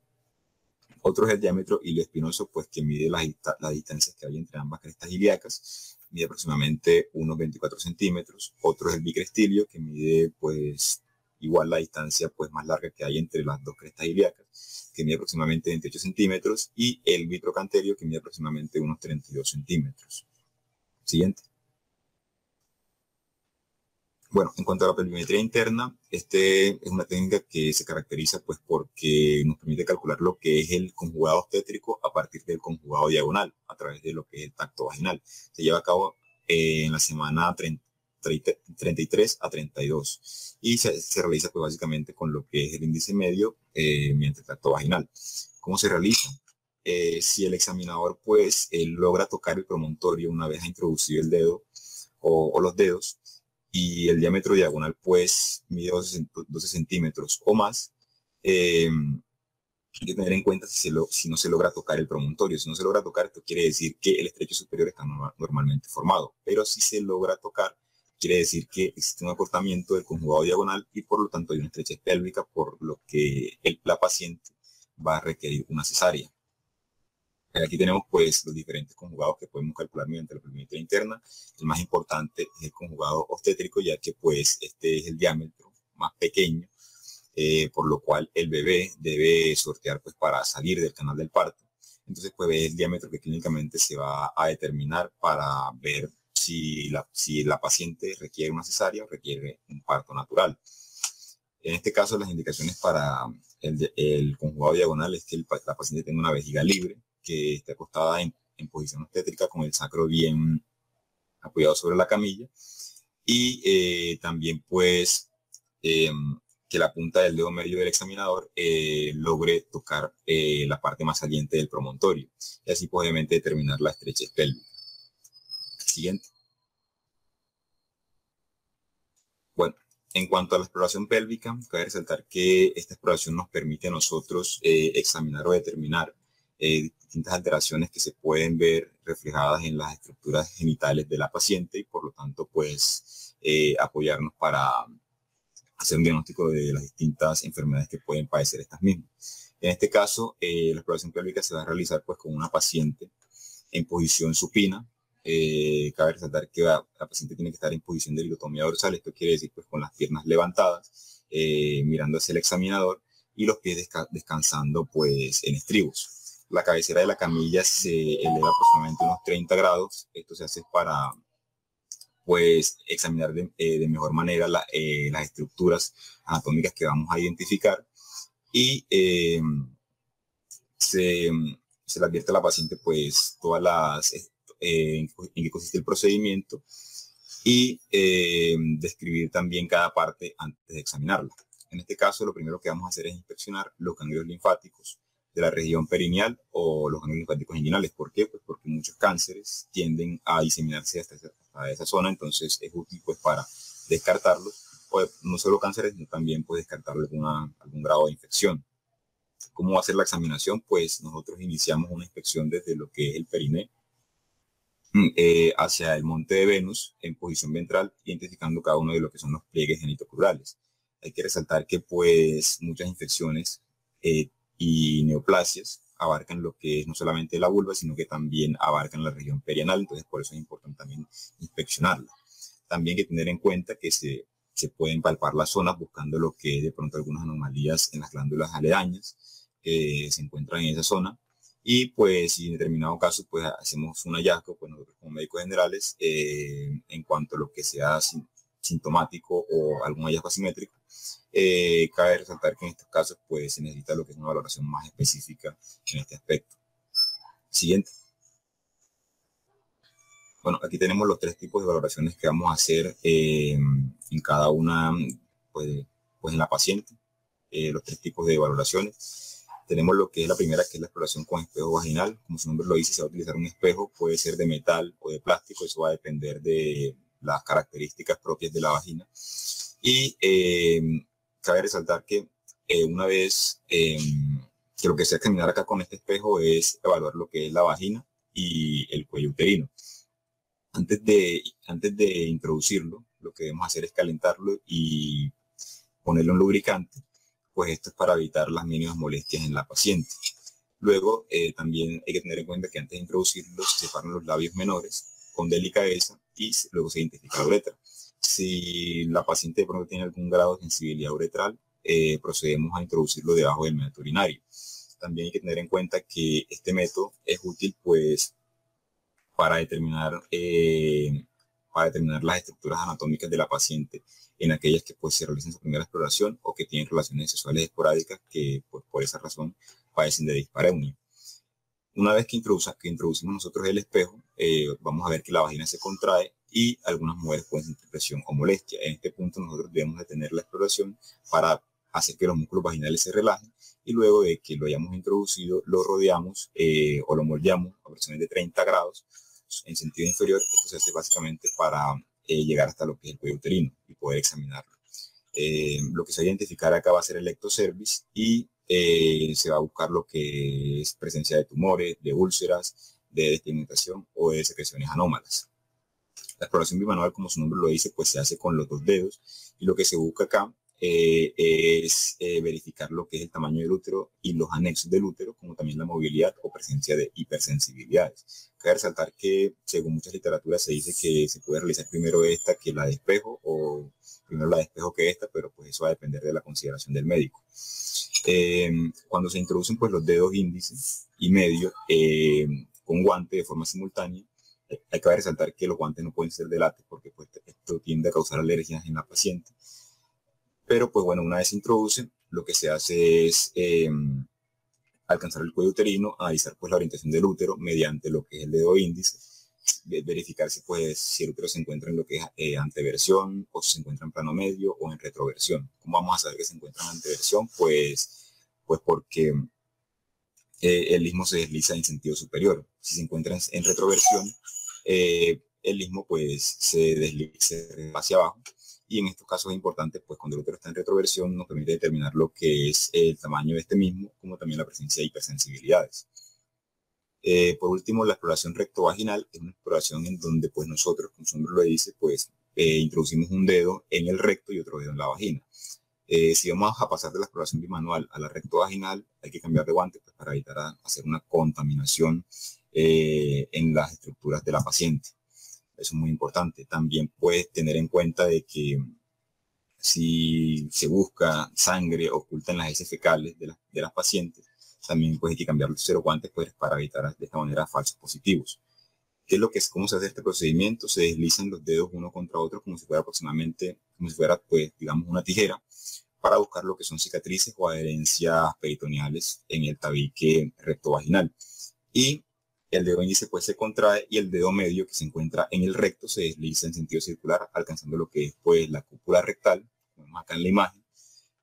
Otro es el diámetro espinoso, pues que mide las, las distancias que hay entre ambas crestas ilíacas, mide aproximadamente unos 24 centímetros. Otro es el bicrestilio, que mide pues igual la distancia pues más larga que hay entre las dos crestas ilíacas, que mide aproximadamente 28 centímetros, y el vitrocanterio, que mide aproximadamente unos 32 centímetros. Siguiente. Bueno, en cuanto a la pelvimetría interna, este es una técnica que se caracteriza pues porque nos permite calcular lo que es el conjugado obstétrico a partir del conjugado diagonal, a través de lo que es el tacto vaginal. Se lleva a cabo eh, en la semana 30, 33 a 32 y se, realiza pues básicamente con lo que es el índice medio eh, mediante el tracto vaginal. ¿Cómo se realiza? Eh, si el examinador pues logra tocar el promontorio una vez ha introducido el dedo o, los dedos y el diámetro diagonal pues mide 12, centímetros o más, eh, hay que tener en cuenta si, no se logra tocar el promontorio. Si no se logra tocar, esto quiere decir que el estrecho superior está normalmente formado. Pero si se logra tocar, quiere decir que existe un acortamiento del conjugado diagonal y por lo tanto hay una estrechez pélvica, por lo que la paciente va a requerir una cesárea. Aquí tenemos pues los diferentes conjugados que podemos calcular mediante la pelvimetría interna. El más importante es el conjugado obstétrico, ya que pues este es el diámetro más pequeño, eh, por lo cual el bebé debe sortear pues para salir del canal del parto. Entonces pues es el diámetro que clínicamente se va a determinar para ver si la, si la paciente requiere una cesárea o requiere un parto natural. En este caso, las indicaciones para el, el conjugado diagonal es que la paciente tenga una vejiga libre, que esté acostada en, posición obstétrica con el sacro bien apoyado sobre la camilla y eh, también pues em, que la punta del dedo medio del examinador eh, logre tocar eh, la parte más saliente del promontorio y así pues, obviamente determinar la estrechez pélvica. Siguiente. Bueno, en cuanto a la exploración pélvica, cabe resaltar que esta exploración nos permite a nosotros examinar o determinar eh, distintas alteraciones que se pueden ver reflejadas en las estructuras genitales de la paciente y por lo tanto pues eh, apoyarnos para hacer un diagnóstico de las distintas enfermedades que pueden padecer estas mismas. En este caso, eh, la exploración pélvica se va a realizar pues con una paciente en posición supina. Cabe resaltar que la, paciente tiene que estar en posición de ligotomía dorsal, esto quiere decir pues con las piernas levantadas, mirando hacia el examinador y los pies descansando pues en estribos. La cabecera de la camilla se eleva aproximadamente unos 30 grados. Esto se hace para pues examinar de, eh, mejor manera eh, las estructuras anatómicas que vamos a identificar y em, se, le advierte a la paciente pues todas las eh, en qué consiste el procedimiento y describir también cada parte antes de examinarla. En este caso, lo primero que vamos a hacer es inspeccionar los ganglios linfáticos de la región perineal o los ganglios linfáticos inguinales. ¿Por qué? Pues porque muchos cánceres tienden a diseminarse hasta esa, zona, entonces es útil pues para descartarlos, o no solo cánceres, sino también pues descartarlo algún grado de infección. ¿Cómo va a ser la examinación? Pues nosotros iniciamos una inspección desde lo que es el periné mm, eh, hacia el monte de Venus en posición ventral, identificando cada uno de lo que son los pliegues genitocurales hay que resaltar que pues muchas infecciones eh, y neoplasias abarcan lo que es no solamente la vulva, sino que también abarcan la región perianal, entonces por eso es importante también inspeccionarla. También hay que tener en cuenta que se, se pueden palpar las zonas buscando lo que es de pronto algunas anomalías en las glándulas aledañas que se encuentran en esa zona. Y pues si en determinado caso pues hacemos un hallazgo, pues nosotros como médicos generales, eh, en cuanto a lo que sea sintomático o algún hallazgo asimétrico, eh, cabe resaltar que en estos casos pues, se necesita lo que es una valoración más específica en este aspecto. Siguiente. Bueno, aquí tenemos los tres tipos de valoraciones que vamos a hacer eh, en cada una, pues, pues en la paciente, eh, los tres tipos de valoraciones. Tenemos lo que es la primera, que es la exploración con espejo vaginal. Como su nombre lo dice, se va a utilizar un espejo, puede ser de metal o de plástico, eso va a depender de las características propias de la vagina. Y eh, cabe resaltar que eh, una vez eh, que lo que se examinar acá con este espejo es evaluar lo que es la vagina y el cuello uterino. Antes de, antes de introducirlo, lo que debemos hacer es calentarlo y ponerle un lubricante, pues esto es para evitar las mínimas molestias en la paciente. Luego, también hay que tener en cuenta que antes de introducirlo se separan los labios menores con delicadeza y luego se identifica la uretra. Si la paciente de pronto tiene algún grado de sensibilidad uretral, eh, procedemos a introducirlo debajo del método urinario. También hay que tener en cuenta que este método es útil pues para determinar, eh, para determinar las estructuras anatómicas de la paciente en aquellas que pues se realizan su primera exploración o que tienen relaciones sexuales esporádicas que pues por esa razón padecen de dispareunia. Una vez que, que introducimos nosotros el espejo, eh, vamos a ver que la vagina se contrae y algunas mujeres pueden sentir presión o molestia. En este punto nosotros debemos detener la exploración para hacer que los músculos vaginales se relajen y luego de que lo hayamos introducido, lo rodeamos eh, o lo moldeamos a aproximadamente 30 grados en sentido inferior. Esto se hace básicamente para eh, llegar hasta lo que es el cuello uterino y poder examinarlo. Lo que se va a identificar acá va a ser el ectocervis y se va a buscar lo que es presencia de tumores, de úlceras, de despigmentación o de secreciones anómalas. La exploración bimanual, como su nombre lo dice, pues se hace con los dos dedos y lo que se busca acá eh, es eh, verificar lo que es el tamaño del útero y los anexos del útero, como también la movilidad o presencia de hipersensibilidades. Cabe resaltar que, según muchas literaturas, se dice que se puede realizar primero esta que la de espejo o primero la de espejo que esta, pero pues eso va a depender de la consideración del médico. Em, cuando se introducen pues los dedos índices y medio em, con guante de forma simultánea, hay que resaltar que los guantes no pueden ser de látex porque pues, esto tiende a causar alergias en la paciente. Pero pues bueno, una vez se introduce, lo que se hace es em, alcanzar el cuello uterino, analizar pues la orientación del útero mediante lo que es el dedo índice, verificar si pues si el útero se encuentra en lo que es eh, anteversión o se encuentra en plano medio o en retroversión. ¿Cómo vamos a saber que se encuentra en anteversión? Pues, pues porque eh, el mismo se desliza en sentido superior. Si se encuentra en retroversión, eh, el mismo pues se desliza hacia abajo y en estos casos es importante pues cuando el útero está en retroversión nos permite determinar lo que es el tamaño de este mismo como también la presencia de hipersensibilidades. Eh, por último, la exploración rectovaginal es una exploración en donde pues nosotros, como su nombre lo dice, pues eh, introducimos un dedo en el recto y otro dedo en la vagina. Eh, si vamos a pasar de la exploración bimanual a la recto vaginal, hay que cambiar de guante pues, para evitar hacer una contaminación en las estructuras de la paciente. Eso es muy importante. También puedes tener en cuenta de que si se busca sangre oculta en las heces fecales de, de las pacientes, también pues hay que cambiar los cero guantes pues, para evitar de esta manera falsos positivos. ¿Qué es lo que es, cómo se hace este procedimiento? Se deslizan los dedos uno contra otro como si fuera aproximadamente, como si fuera, pues, digamos, una tijera para buscar lo que son cicatrices o adherencias peritoneales en el tabique rectovaginal. Y el dedo índice pues se contrae y el dedo medio que se encuentra en el recto se desliza en sentido circular, alcanzando lo que es pues la cúpula rectal, como acá en la imagen.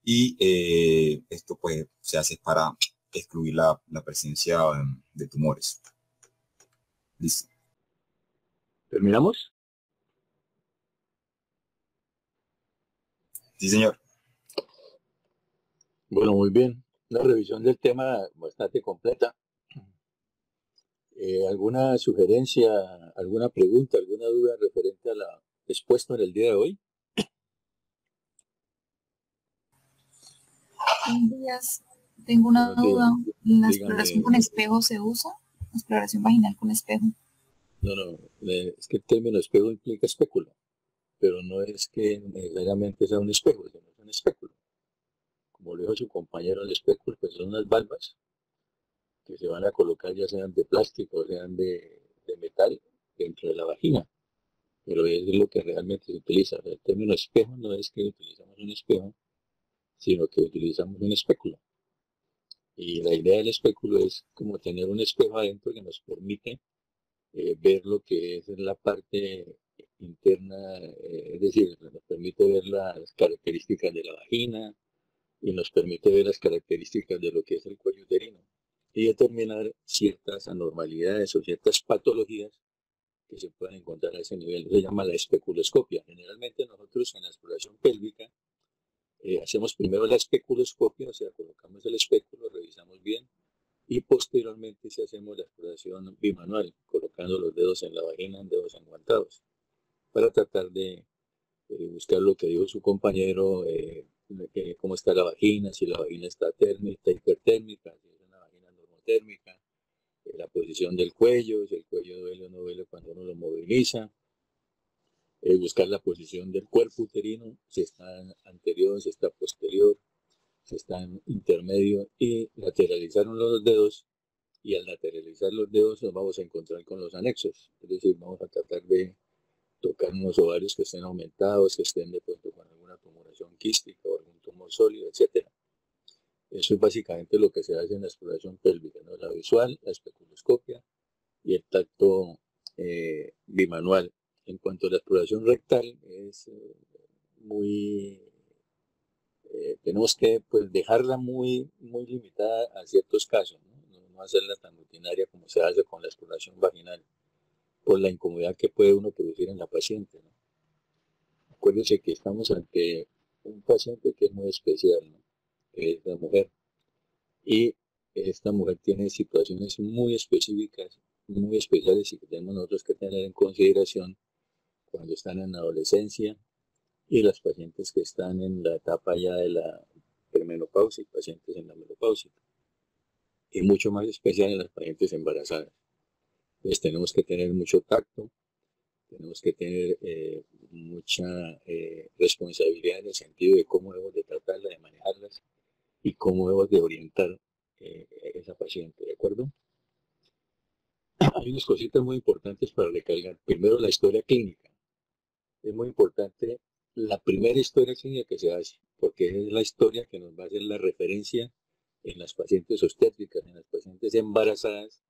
Y eh, esto pues se hace para excluir la, presencia um, de tumores. Listo. ¿Terminamos? Sí, señor. Bueno, muy bien. Una revisión del tema bastante completa. Eh, ¿Alguna sugerencia, alguna pregunta, alguna duda referente a la expuesto en el día de hoy? Buenos días. Tengo una duda. ¿La exploración con espejo se usa? ¿La exploración vaginal con espejo? No, no. Es que el término espejo implica espéculo. Pero no es que necesariamente sea un espejo, sino es un espéculo. Como lo dijo su compañero, el espéculo pues son unas valvas que se van a colocar ya sean de plástico, sean de, metal, dentro de la vagina. Pero es lo que realmente se utiliza. el término espejo no es que utilizamos un espejo, sino que utilizamos un espéculo. Y la idea del espéculo es como tener un espejo adentro que nos permite eh, ver lo que es la parte interna, eh, es decir, nos permite ver las características de la vagina y nos permite ver las características de lo que es el cuello uterino y determinar ciertas anormalidades o ciertas patologías que se pueden encontrar a ese nivel. Se llama la especuloscopia. Generalmente nosotros en la exploración pélvica eh, hacemos primero la especuloscopia, o sea, colocamos el espéculo, revisamos bien y posteriormente si hacemos la exploración bimanual, colocando los dedos en la vagina, dedos enguantados, para tratar de buscar lo que dijo su compañero, eh, cómo está la vagina, si la vagina está térmica, hipertérmica, térmica, eh, la posición del cuello, si el cuello duele o no duele cuando uno lo moviliza, eh, buscar la posición del cuerpo uterino, si está anterior, si está posterior, si está intermedio y lateralizar los dedos y al lateralizar los dedos nos vamos a encontrar con los anexos, es decir, vamos a tratar de tocar unos ovarios que estén aumentados, que estén de pronto con alguna tumoración quística o algún tumor sólido, etcétera. Eso es básicamente lo que se hace en la exploración pélvica, ¿no? la visual, la especuloscopia y el tacto eh, bimanual. En cuanto a la exploración rectal, es eh, muy... Eh, tenemos que pues, dejarla muy, muy limitada a ciertos casos, ¿no? hacerla tan rutinaria como se hace con la exploración vaginal, por la incomodidad que puede uno producir en la paciente. ¿no? Acuérdense que estamos ante un paciente que es muy especial, ¿no? es la mujer. Y esta mujer tiene situaciones muy específicas, muy especiales y que tenemos nosotros que tener en consideración cuando están en la adolescencia y las pacientes que están en la etapa ya de la premenopausia y pacientes en la menopausia. Y mucho más especial en las pacientes embarazadas. Entonces tenemos que tener mucho tacto, tenemos que tener eh, mucha eh, responsabilidad en el sentido de cómo debemos de tratarla, de manejarlas y cómo debemos de orientar eh, a esa paciente, ¿de acuerdo? Hay unas cositas muy importantes para recargar. Primero, la historia clínica. Es muy importante la primera historia clínica que se hace, porque es la historia que nos va a hacer la referencia en las pacientes obstétricas, en las pacientes embarazadas,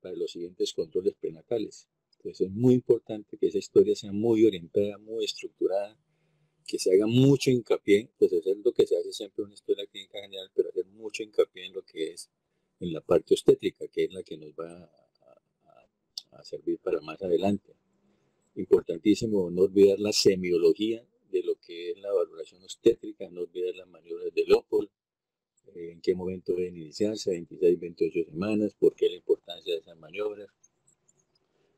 para los siguientes controles prenatales. Entonces es muy importante que esa historia sea muy orientada, muy estructurada, que se haga mucho hincapié, pues es lo que se hace siempre en una historia clínica general, pero hacer mucho hincapié en lo que es en la parte obstétrica, que es la que nos va a, servir para más adelante. Importantísimo no olvidar la semiología de lo que es la valoración obstétrica, no olvidar las maniobras de Lopol, eh, en qué momento deben iniciarse, 26, 28 semanas, por qué la importancia de esas maniobras.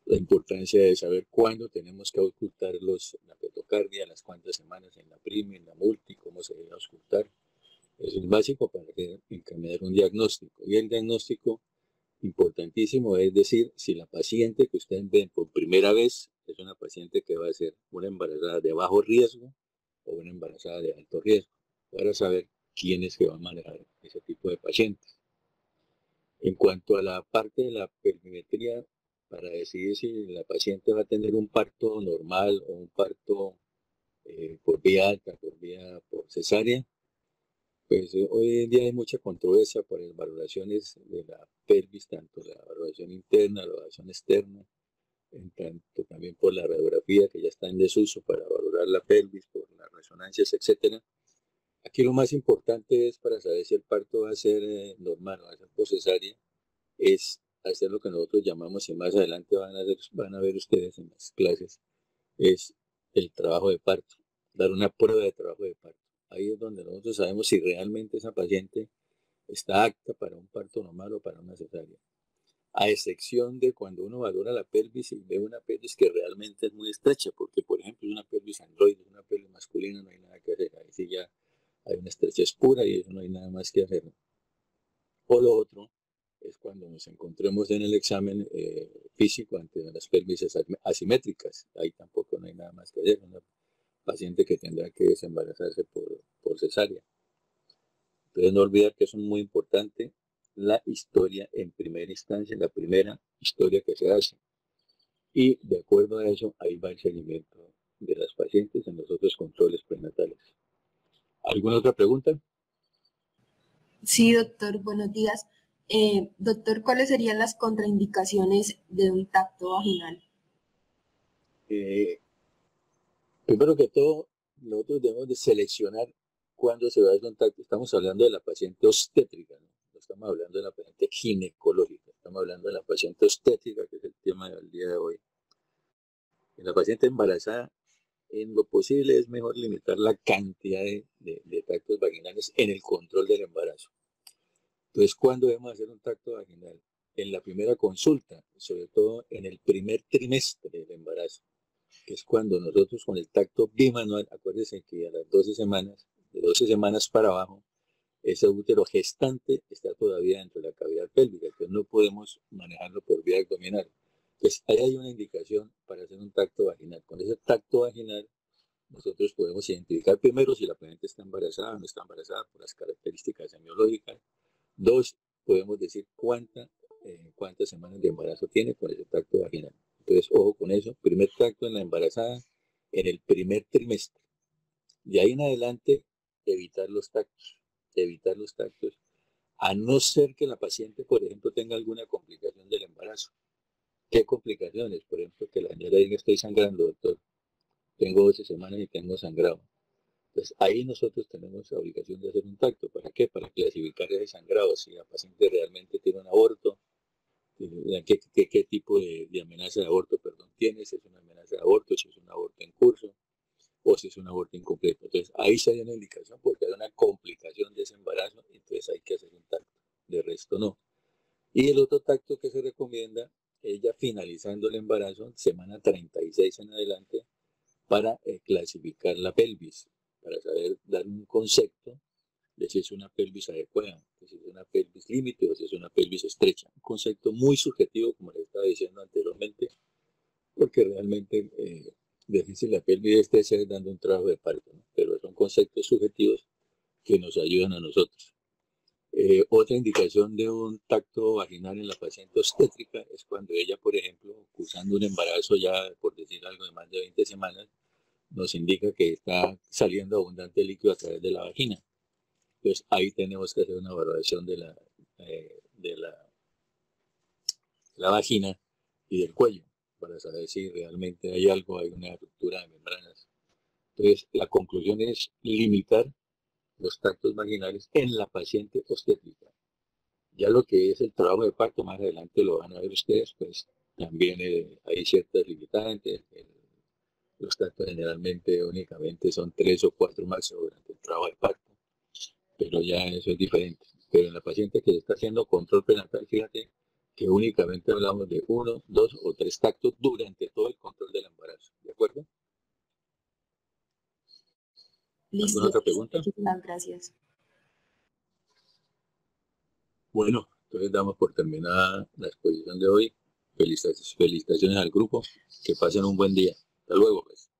la importancia de saber cuándo tenemos que ocultar los, la petocardia, las cuantas semanas en la prima, en la multi, cómo se debe ocultar. Eso es básico para encaminar un diagnóstico. Y el diagnóstico importantísimo es decir, si la paciente que ustedes ven por primera vez es una paciente que va a ser una embarazada de bajo riesgo o una embarazada de alto riesgo, para saber quién es que va a manejar ese tipo de pacientes. En cuanto a la parte de la perimetría, para decidir si la paciente va a tener un parto normal o un parto eh, por vía alta, por vía por cesárea, pues eh, hoy en día hay mucha controversia por las valoraciones de la pelvis, tanto la valoración interna, la valoración externa, en tanto también por la radiografía que ya está en desuso para valorar la pelvis, por las resonancias, etcétera. Aquí lo más importante es para saber si el parto va a ser eh, normal o va a ser por cesárea, es hacer lo que nosotros llamamos, y más adelante van a, ver, van a ver ustedes en las clases, es el trabajo de parto, dar una prueba de trabajo de parto. Ahí es donde nosotros sabemos si realmente esa paciente está apta para un parto normal o para una cesárea. A excepción de cuando uno valora la pelvis y ve una pelvis que realmente es muy estrecha, porque por ejemplo una pelvis androide, una pelvis masculina, no hay nada que hacer. Ahí sí ya hay una estrechez pura y eso no hay nada más que hacer. O lo otro, es cuando nos encontremos en el examen eh, físico ante las pelvis asimétricas. Ahí tampoco no hay nada más que hacer. Paciente que tendrá que desembarazarse por, por cesárea. Entonces no olvidar que es muy importante la historia en primera instancia, la primera historia que se hace. Y de acuerdo a eso, ahí va el seguimiento de las pacientes en los otros controles prenatales. ¿Alguna otra pregunta? Sí, doctor, buenos días. Eh, doctor, ¿cuáles serían las contraindicaciones de un tacto vaginal? Eh, primero que todo, nosotros debemos de seleccionar cuándo se va a hacer un tacto. Estamos hablando de la paciente obstétrica, ¿no? estamos hablando de la paciente ginecológica, estamos hablando de la paciente obstétrica, que es el tema del día de hoy. En la paciente embarazada, en lo posible es mejor limitar la cantidad de, de tactos vaginales en el control del embarazo. Entonces, ¿cuándo debemos hacer un tacto vaginal? En la primera consulta, sobre todo en el primer trimestre del embarazo, que es cuando nosotros con el tacto bimanual, acuérdense que a las 12 semanas, de 12 semanas para abajo, ese útero gestante está todavía dentro de la cavidad pélvica, entonces no podemos manejarlo por vía abdominal. Pues ahí hay una indicación para hacer un tacto vaginal. Con ese tacto vaginal, nosotros podemos identificar primero si la paciente está embarazada o no está embarazada por las características semiológicas, Dos, podemos decir cuánta, eh, cuántas semanas de embarazo tiene con ese tacto vaginal. Entonces, ojo con eso. Primer tacto en la embarazada en el primer trimestre. De ahí en adelante, evitar los tactos. Evitar los tactos. A no ser que la paciente, por ejemplo, tenga alguna complicación del embarazo. ¿Qué complicaciones? Por ejemplo, que la señora diga estoy sangrando, doctor. Tengo 12 semanas y tengo sangrado. Entonces, ahí nosotros tenemos la obligación de hacer un tacto. ¿Para qué? Para clasificar ese sangrado, si la paciente realmente tiene un aborto, qué, qué, tipo de, amenaza de aborto perdón, tiene, si es una amenaza de aborto, si es un aborto en curso o si es un aborto incompleto. Entonces, ahí se hay una indicación porque hay una complicación de ese embarazo, entonces hay que hacer un tacto. De resto, no. Y el otro tacto que se recomienda es ya finalizando el embarazo, semana 36 en adelante, para eh, clasificar la pelvis para saber dar un concepto si es una pelvis adecuada, si es una pelvis límite o si es una pelvis estrecha. Un concepto muy subjetivo, como les estaba diciendo anteriormente, porque realmente eh, si la pelvis estrecha es dando un trabajo de parto, pero son conceptos subjetivos que nos ayudan a nosotros. Eh, otra indicación de un tacto vaginal en la paciente obstétrica es cuando ella, por ejemplo, cursando un embarazo ya, por decir algo, de más de 20 semanas, nos indica que está saliendo abundante líquido a través de la vagina. Entonces ahí tenemos que hacer una valoración de la, eh, de la, la vagina y del cuello para saber si realmente hay algo, hay una ruptura de membranas. Entonces la conclusión es limitar los tactos vaginales en la paciente obstétrica. Ya lo que es el trabajo de parto, más adelante lo van a ver ustedes, pues también eh, hay ciertas limitantes, los tactos generalmente únicamente son tres o cuatro máximo durante el trabajo de parto, pero ya eso es diferente. Pero en la paciente que está haciendo control prenatal, fíjate que únicamente hablamos de uno, dos o tres tactos durante todo el control del embarazo. ¿De acuerdo? Listo. otra pregunta? Muchísimas gracias. Bueno, entonces damos por terminada la exposición de hoy. Felicitaciones, felicitaciones al grupo. Que pasen un buen día. Hasta luego, pues.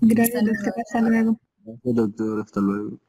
Gracias, doctor. Hasta luego. Gracias, doctor. Hasta luego.